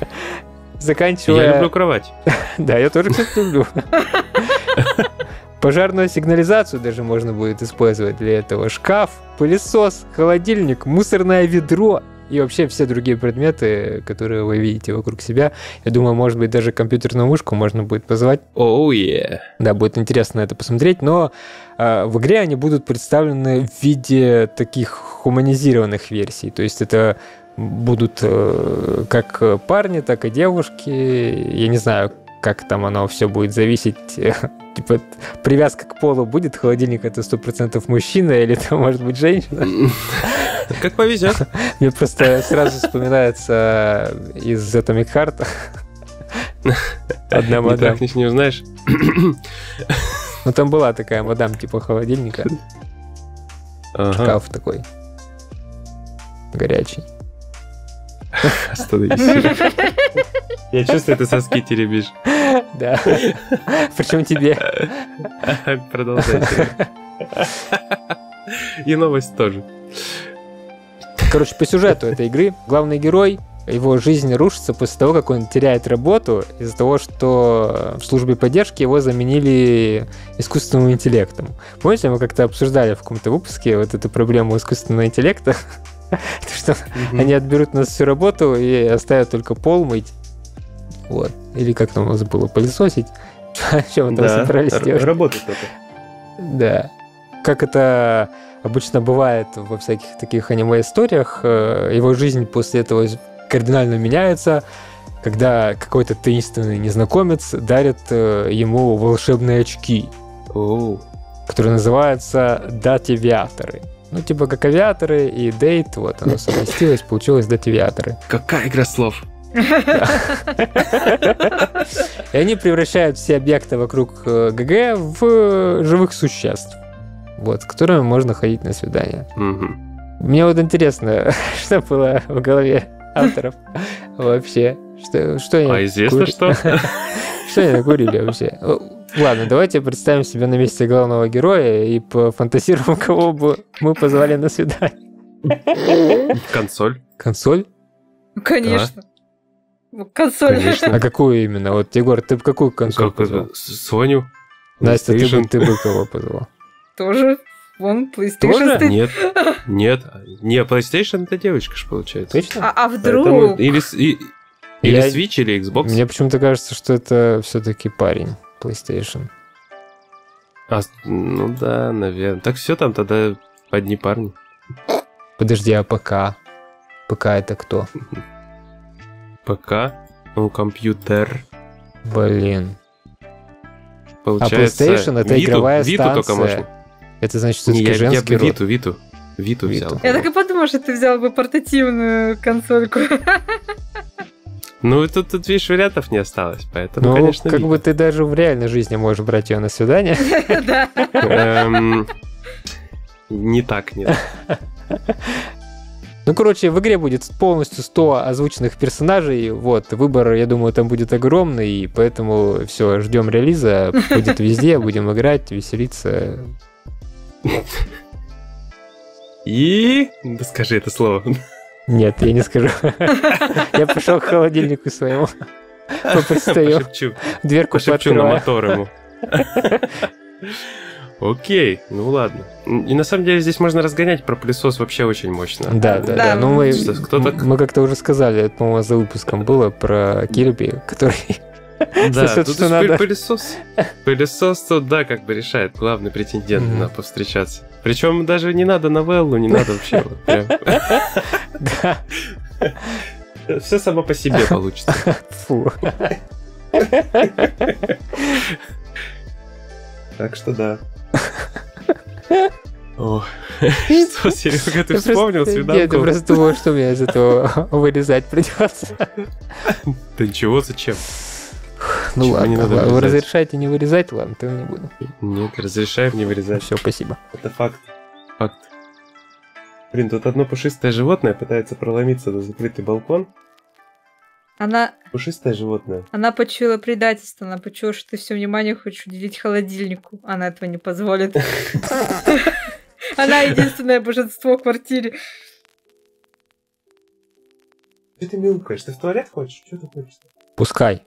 заканчивая... Я люблю кровать. Да, я тоже, кстати, люблю. Пожарную сигнализацию даже можно будет использовать для этого. Шкаф, пылесос, холодильник, мусорное ведро и вообще все другие предметы, которые вы видите вокруг себя. Я думаю, может быть, даже компьютерную мышку можно будет позвать. Оу, oh, yeah. Да, будет интересно это посмотреть, но э, в игре они будут представлены в виде таких хуманизированных версий. То есть это будут э, как парни, так и девушки. Я не знаю, как там оно все будет зависеть типа, привязка к полу будет, холодильник это сто процентов мужчина или это может быть женщина. Как повезет. Мне просто сразу вспоминается из Atomic Heart одна мадам. Не не узнаешь. Ну там была такая мадам типа холодильника. Шкаф такой. Горячий. Остановись. Я чувствую, ты соски теребишь. Да. Причем тебе. Продолжайте. И новость тоже. Короче, по сюжету этой игры главный герой его жизнь рушится после того, как он теряет работу из-за того, что в службе поддержки его заменили искусственным интеллектом. Помните, мы как-то обсуждали в каком-то выпуске вот эту проблему искусственного интеллекта, что они отберут нас всю работу и оставят только пол мыть. Вот. Или как там у нас было, пылесосить. Чем мы там собрались делать? Работать только. Да. Как это обычно бывает во всяких таких аниме-историях, э, его жизнь после этого кардинально меняется, когда какой-то таинственный незнакомец дарит э, ему волшебные очки, которые называются дативиаторы. Ну, типа как авиаторы и дейт, вот оно совместилось, получилось дативиаторы. Какая игра слов? И они превращают все объекты вокруг э, ГГ в живых существ, вот, с которыми можно ходить на свидание. Мне вот интересно, что было в голове авторов вообще. Что, что они а известно, кури... что? Что они накурили вообще? Ладно, давайте представим себя на месте главного героя и пофантазируем, кого бы мы позвали на свидание. Консоль. Консоль? Конечно. Да. Консоль. Конечно. А какую именно? Вот, Егор, ты какую консоль как позвал? Соню. Настя, ты бы, ты бы кого позвал? Тоже Вон PlayStation Тоже? Стоит. Нет, нет. Не, PlayStation это девочка же получается. Точно? А, а вдруг? Поэтому или, и, или Я... Switch, или Xbox. Мне почему-то кажется, что это все-таки парень PlayStation. А, ну да, наверное. Так все там тогда одни парни. Подожди, а ПК? ПК это кто? ПК? Ну, компьютер. Блин. Получается, а PlayStation это Виту, игровая Виту станция. только можно. Это значит, что это женский я, я Виту, Виту. Виту взял. Я так и подумал, что ты взял бы портативную консольку. Ну, тут, тут, видишь, вариантов не осталось, поэтому, ну, конечно, как Вита. бы ты даже в реальной жизни можешь брать ее на свидание. Да. Эм, не так, нет. Ну, короче, в игре будет полностью 100 озвученных персонажей. Вот, выбор, я думаю, там будет огромный, и поэтому все, ждем релиза. Будет везде, будем играть, веселиться. И... Да скажи это слово. Нет, я не скажу. Я пошел к холодильнику своему. Постою. Дверку Пошепчу на мотор ему. Окей, ну ладно. И на самом деле здесь можно разгонять про пылесос вообще очень мощно. Да, да, да. Ну мы, мы как-то уже сказали, это, по-моему, за выпуском было про Кирби, который да, тут что надо. пылесос. Пылесос тут, да, как бы решает главный претендент mm-hmm. на повстречаться. Причем даже не надо новеллу, не надо вообще. Да. Все само по себе получится. Фу. Так что да. Что, Серега, ты вспомнил свиданку? Нет, я просто думал, что мне из этого вырезать придется. Да ничего, зачем? Ну ладно, не надо вы разрешаете не вырезать, ладно, то не буду. Нет, разрешаем не вырезать. Все, спасибо. Это факт. Факт. Блин, тут одно пушистое животное пытается проломиться на закрытый балкон. Она... Пушистое животное. Она почуяла предательство, она почуяла, что ты все внимание хочешь уделить холодильнику. Она этого не позволит. Она единственное божество в квартире. Что ты мяукаешь? Ты в туалет хочешь? Что ты хочешь? Пускай.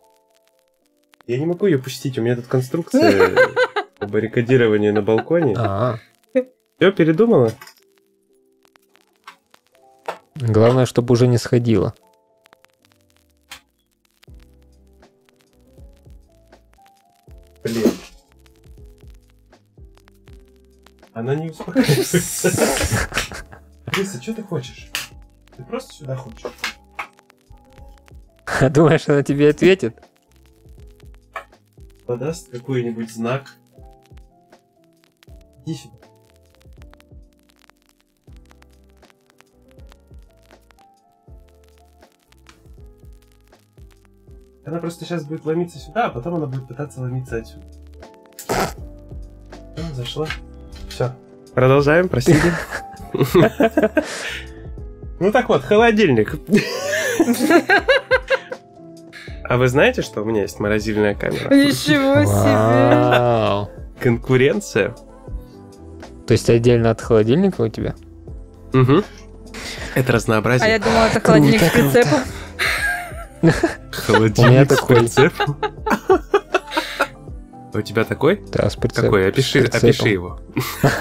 Я не могу ее пустить, у меня тут конструкция по баррикадированию на балконе. А. Все, передумала? Главное, чтобы уже не сходила. Она не успокаивается. Лиса, что ты хочешь? Ты просто сюда хочешь? Думаешь, она тебе ответит? подаст какой-нибудь знак. Иди сюда. Она просто сейчас будет ломиться сюда, а потом она будет пытаться ломиться отсюда. Она зашла. Все. Продолжаем, простите. Ну так вот, холодильник. А вы знаете, что у меня есть морозильная камера? Ничего себе! Конкуренция. То есть отдельно от холодильника у тебя? Угу. Это разнообразие. А я думала, это холодильник с прицепом. Холодильник с прицепом? У тебя такой? Да, с прицепом. Какой? Опиши, опиши его.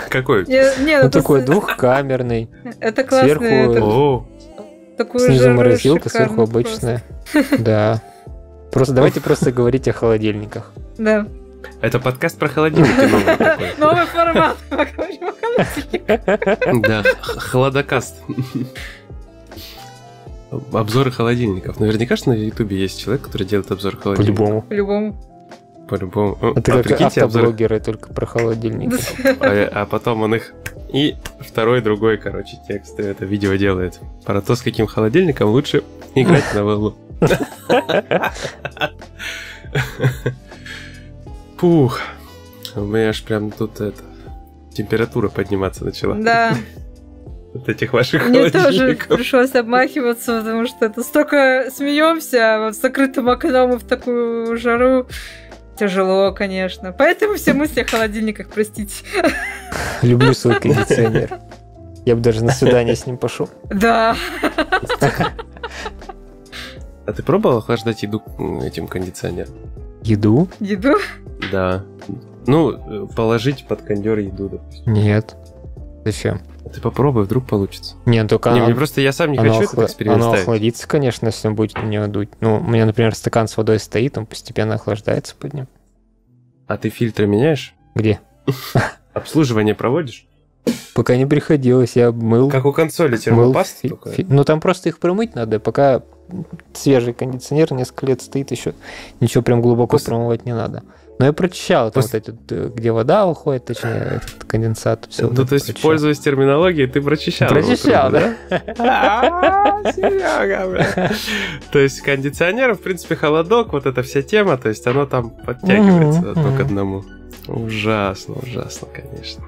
Какой? Не, ну, такой двухкамерный. Это классно. Сверху... Снизу морозилка, сверху обычная. Да. Просто давайте просто говорить о холодильниках. Да. Это подкаст про холодильники новый формат. Да, холодокаст. Обзоры холодильников. Наверняка что на Ютубе есть человек, который делает обзор холодильников. По-любому. По-любому. По-любому. Это а как автоблогеры, обзор... только про холодильники. А, а потом он их... И второй, другой, короче, текст это видео делает. Про то, с каким холодильником лучше играть на новеллу. Пух. У меня аж прям тут это температура подниматься начала. Да. От этих ваших Мне тоже пришлось обмахиваться, потому что это столько смеемся, а вот с закрытым окном и в такую жару тяжело, конечно. Поэтому все мысли о холодильниках, простите. Люблю свой кондиционер. Я бы даже на свидание с ним пошел. Да. А ты пробовал охлаждать еду этим кондиционером? Еду? Еду? Да. Ну, положить под кондер еду, допустим. Нет. Зачем? Ты попробуй, вдруг получится. Нет, только не, оно, мне просто я сам не хочу охла... этот эксперимент Оно ставить. охладится, конечно, если он будет на него дуть. Ну, у меня, например, стакан с водой стоит, он постепенно охлаждается под ним. А ты фильтры меняешь? Где? Обслуживание проводишь? Пока не приходилось, я мыл. Как у консоли мыл термопаст фи- только? фи- Ну, там просто их промыть надо, пока свежий кондиционер несколько лет стоит еще. Ничего прям глубоко После- промывать не надо. Но я прочищал, там вот эти, вот, где вода уходит, точнее, этот конденсат. Все Ну, то есть, пользуясь терминологией, ты прочищал. Прочищал, да? А, Серега, бля. То есть кондиционер, в принципе, холодок, вот эта вся тема, то есть оно там подтягивается одно к одному. Ужасно, ужасно, конечно.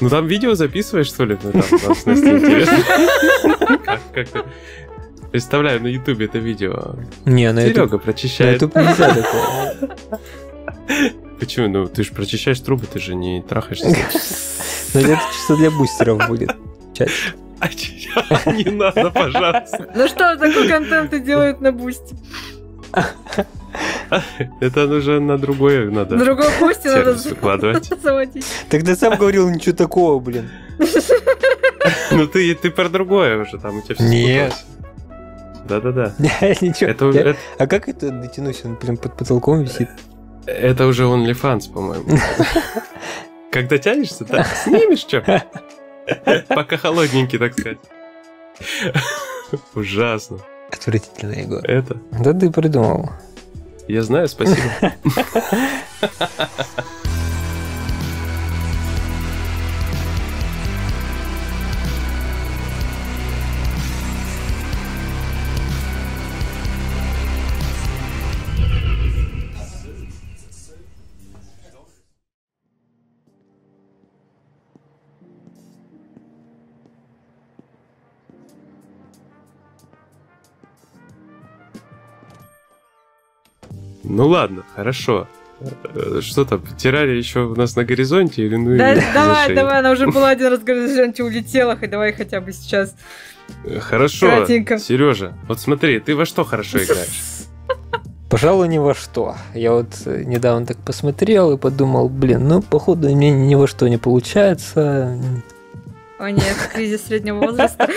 Ну там видео записываешь, что ли? Ну там, там с Настей интересно. Как ты- Представляю на ютубе это видео. Не, на YouTube, Серега на прочищает. YouTube нельзя такое. Почему? Ну ты же прочищаешь трубы, ты же не трахаешься. Но это чисто для бустеров будет. Чаще. А че- Не надо, пожалуйста. Ну что, такой контент и делают на бусте. Это уже на другое надо. На другом бусте надо выкладывать. заводить. Тогда сам говорил ничего такого, блин. Ну ты, ты про другое уже, там у тебя все Нет. спуталось. Да-да-да. Ничего. Это, Я- это, А как это дотянусь? Он прям под потолком висит. это уже OnlyFans, по-моему. Когда тянешься, так снимешь что? Пока холодненький, так сказать. Ужасно. Отвратительно, Егор. Это. Да ты придумал. Я знаю, спасибо. Ну ладно, хорошо. Э, Что там, террария еще у нас на горизонте или ну Да, давай, давай, она уже была один раз в горизонте улетела, хоть давай хотя бы сейчас. Э, Хорошо, Кратенько. Сережа, вот смотри, ты во что хорошо играешь? Пожалуй, ни во что. Я вот э, недавно так посмотрел и подумал, блин, ну, походу, мне ни во что не получается. О нет, кризис среднего возраста.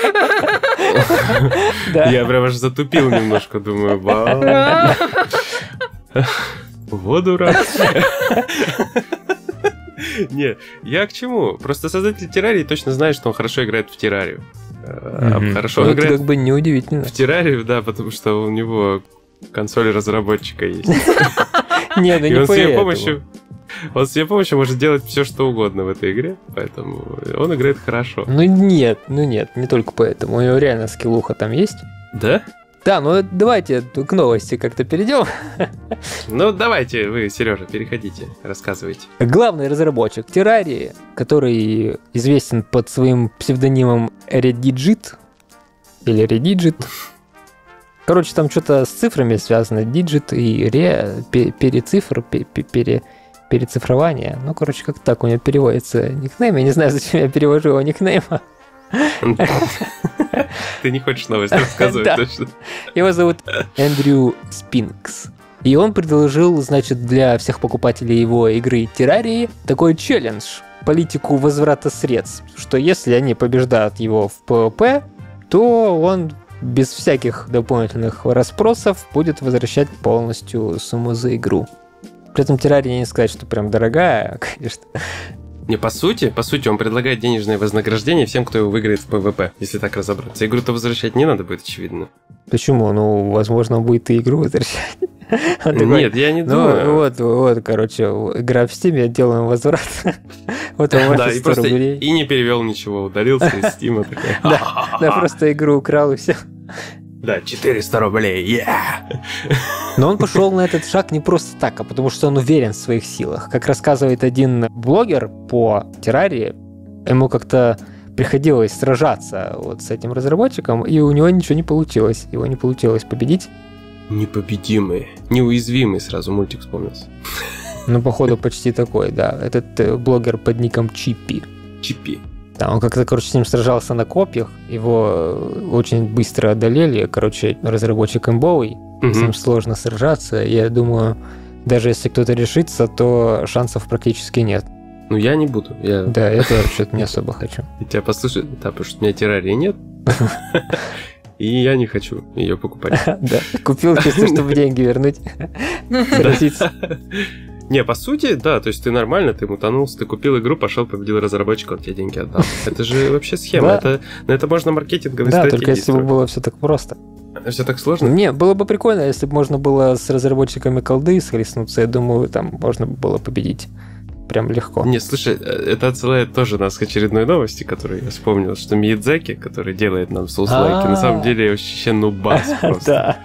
Я прям аж затупил немножко, думаю, вау, вот дурак. Не, я к чему? Просто создатель террарии точно знает, что он хорошо играет в террарию. А, Мгм. Хорошо он играет как бы неудивительно. в террарию, да, потому что у него консоль разработчика есть. Не, ну не поэтому. помощью он с ее помощью может делать все, что угодно в этой игре, поэтому он играет хорошо. Ну нет, ну нет, не только поэтому. У него реально скиллуха там есть. Да? Да, ну давайте к новости как-то перейдем. Ну, давайте вы, Сережа, переходите, рассказывайте. Главный разработчик Террарии, который известен под своим псевдонимом Redigit, или Redigit. Короче, там что-то с цифрами связано. Digit и ре, пе- перецифр, пе- пе- пере, перецифрование. Ну, короче, как так у него переводится никнейм. Я не знаю, зачем я перевожу его никнейм. Ты не хочешь новость рассказывать точно? Его зовут Эндрю Спинкс. И он предложил, значит, для всех покупателей его игры Террарии такой челлендж. Политику возврата средств. Что если они побеждают его в ПВП, то он без всяких дополнительных расспросов будет возвращать полностью сумму за игру. При этом террария не сказать, что прям дорогая, конечно. Не, по сути, по сути, он предлагает денежное вознаграждение всем, кто его выиграет в ПВП, если так разобраться. Игру-то возвращать не надо будет, очевидно. Почему? Ну, возможно, он будет и игру возвращать. Он такой, Нет, я не Ну, думаю. вот, вот, короче, игра в стиме, делаем возврат. Вот он Да, и 100 просто рублей. и не перевел ничего, удалился из стима. Да, просто игру украл и все. Да, 400 рублей, yeah! Но он пошел на этот шаг не просто так, а потому что он уверен в своих силах. Как рассказывает один блогер по террарии, ему как-то приходилось сражаться вот с этим разработчиком, и у него ничего не получилось. Его не получилось победить. Непобедимый, неуязвимый, сразу мультик вспомнился. Ну, походу, почти такой, да. Этот э, блогер под ником Чипи. Чипи. Да, он как-то, короче, с ним сражался на копьях, его э, очень быстро одолели, короче, разработчик имбовый, угу. с ним сложно сражаться, я думаю, даже если кто-то решится, то шансов практически нет. Ну, я не буду. Я... Да, я тоже что-то не особо хочу. И тебя послушать, да, потому что у меня террарии нет. И я не хочу ее покупать. Да, купил чисто, чтобы деньги вернуть. Не, по сути, да, то есть ты нормально, ты мутанулся, ты купил игру, пошел, победил разработчика, он тебе деньги отдал. Это же вообще схема, это, на это можно маркетинговые Да, только если бы было все так просто. Все так сложно? Не, было бы прикольно, если бы можно было с разработчиками колды схлестнуться, я думаю, там можно было победить прям легко. Не, слушай, э, это отсылает тоже нас к очередной новости, которую я вспомнил, что Миядзаки, который делает нам соус-лайки, на самом деле вообще нубас просто. Да.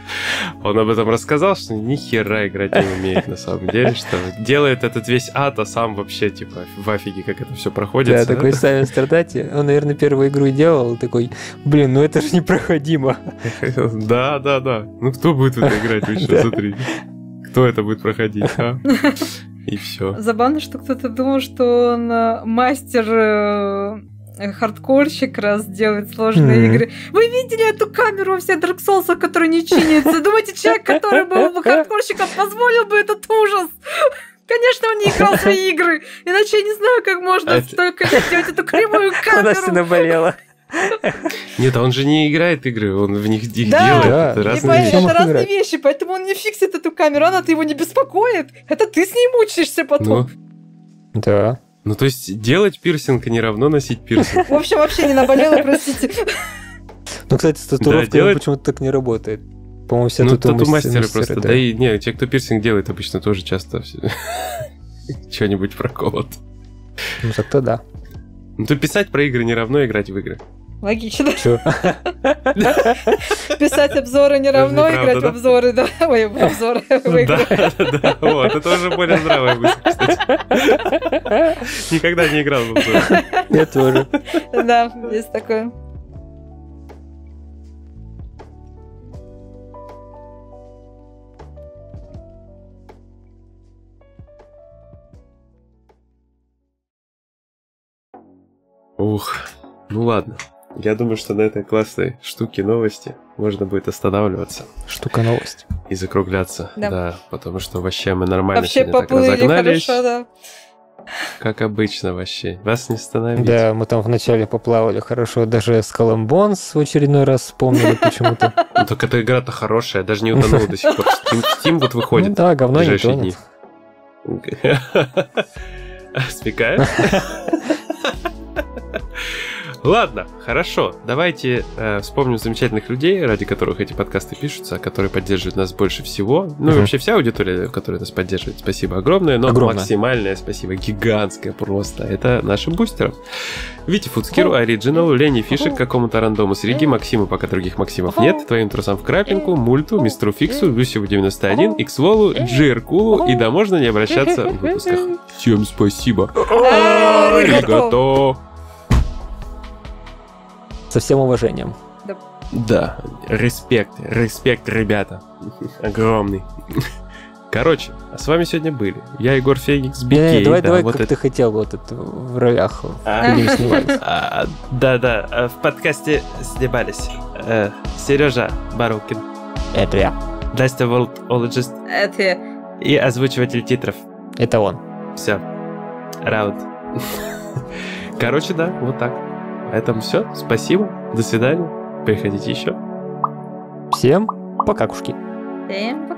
Он об этом рассказал, что ни хера играть не умеет на самом деле, что делает этот весь ад, а сам вообще типа в офиге, как это все проходит. Да, такой сами страдати. Он, наверное, первую игру и делал, такой, блин, ну это ж непроходимо. Да, да, да. Ну кто будет в это играть, вы еще смотри. Кто это будет проходить, а? И все. Забавно, что кто-то думал, что он э, мастер э, хардкорщик раз делает сложные mm-hmm. игры. Вы видели эту камеру во всех Dark Souls, которая не чинится? Думаете, человек, который был бы хардкорщиком, позволил бы этот ужас? Конечно, он не играл в свои игры. Иначе я не знаю, как можно а столько это... делать эту кривую камеру. Она наболела. Нет, а он же не играет игры, он в них их да, делает. Да, это разные, вещи. это разные вещи, поэтому он не фиксит эту камеру, она-то его не беспокоит. Это ты с ней мучаешься потом. Ну, да. Ну, то есть делать пирсинг не равно носить пирсинг. В общем, вообще не наболело, простите. Ну, кстати, с татуировкой почему-то так не работает. По-моему, все ну, тату-мастеры просто. Да. да и не, те, кто пирсинг делает, обычно тоже часто что-нибудь проколот. Ну, так-то да. Ну, то писать про игры не равно играть в игры. Логично. Писать обзоры не равно играть в обзоры, да? Ой, в обзоры в Да, да, вот, это уже более здравая мысль, кстати. Никогда не играл в обзоры. Я тоже. Да, есть такое. Ух, ну ладно. Я думаю, что на этой классной штуке новости можно будет останавливаться. Штука новость. И закругляться. Да. да потому что вообще мы нормально вообще сегодня так разогнались. Хорошо, да. Как обычно вообще. Вас не остановить. Да, мы там вначале поплавали хорошо. Даже Skull Bones в очередной раз вспомнили почему-то. Ну, только эта игра-то хорошая. Даже не утонула до сих пор. Steam вот выходит. Ну да, говно не тонет. Смекаешь? Ладно, хорошо. Давайте э, вспомним замечательных людей, ради которых эти подкасты пишутся, которые поддерживают нас больше всего. Ну и вообще вся аудитория, которая нас поддерживает. Спасибо огромное, но огромное. максимальное спасибо, гигантское просто. Это нашим бустерам. Вити Фудскиру, Оригинал, Лене Фишек, какому-то рандому с Риги, Максиму, пока других Максимов нет, твоим трусам в крапинку, Мульту, Мистеру Фиксу, Люсеву 91, Иксволу, Джиркулу и да можно не обращаться в выпусках. Всем спасибо. Аригато. Со всем уважением. Да. Да, респект, респект, ребята. Огромный. Короче, а с вами сегодня были я, Егор Феникс, Бикей. давай, да, давай, вот как это... ты хотел, вот это в ролях. А, а, да, да, а, в подкасте снимались э, Сережа Барукин. Это я. Настя Волтологист. Это я. И озвучиватель титров. Это он. Все. Раунд. Короче, да, вот так. На этом все. Спасибо. До свидания. Приходите еще. Всем пока, кушки. Всем пока.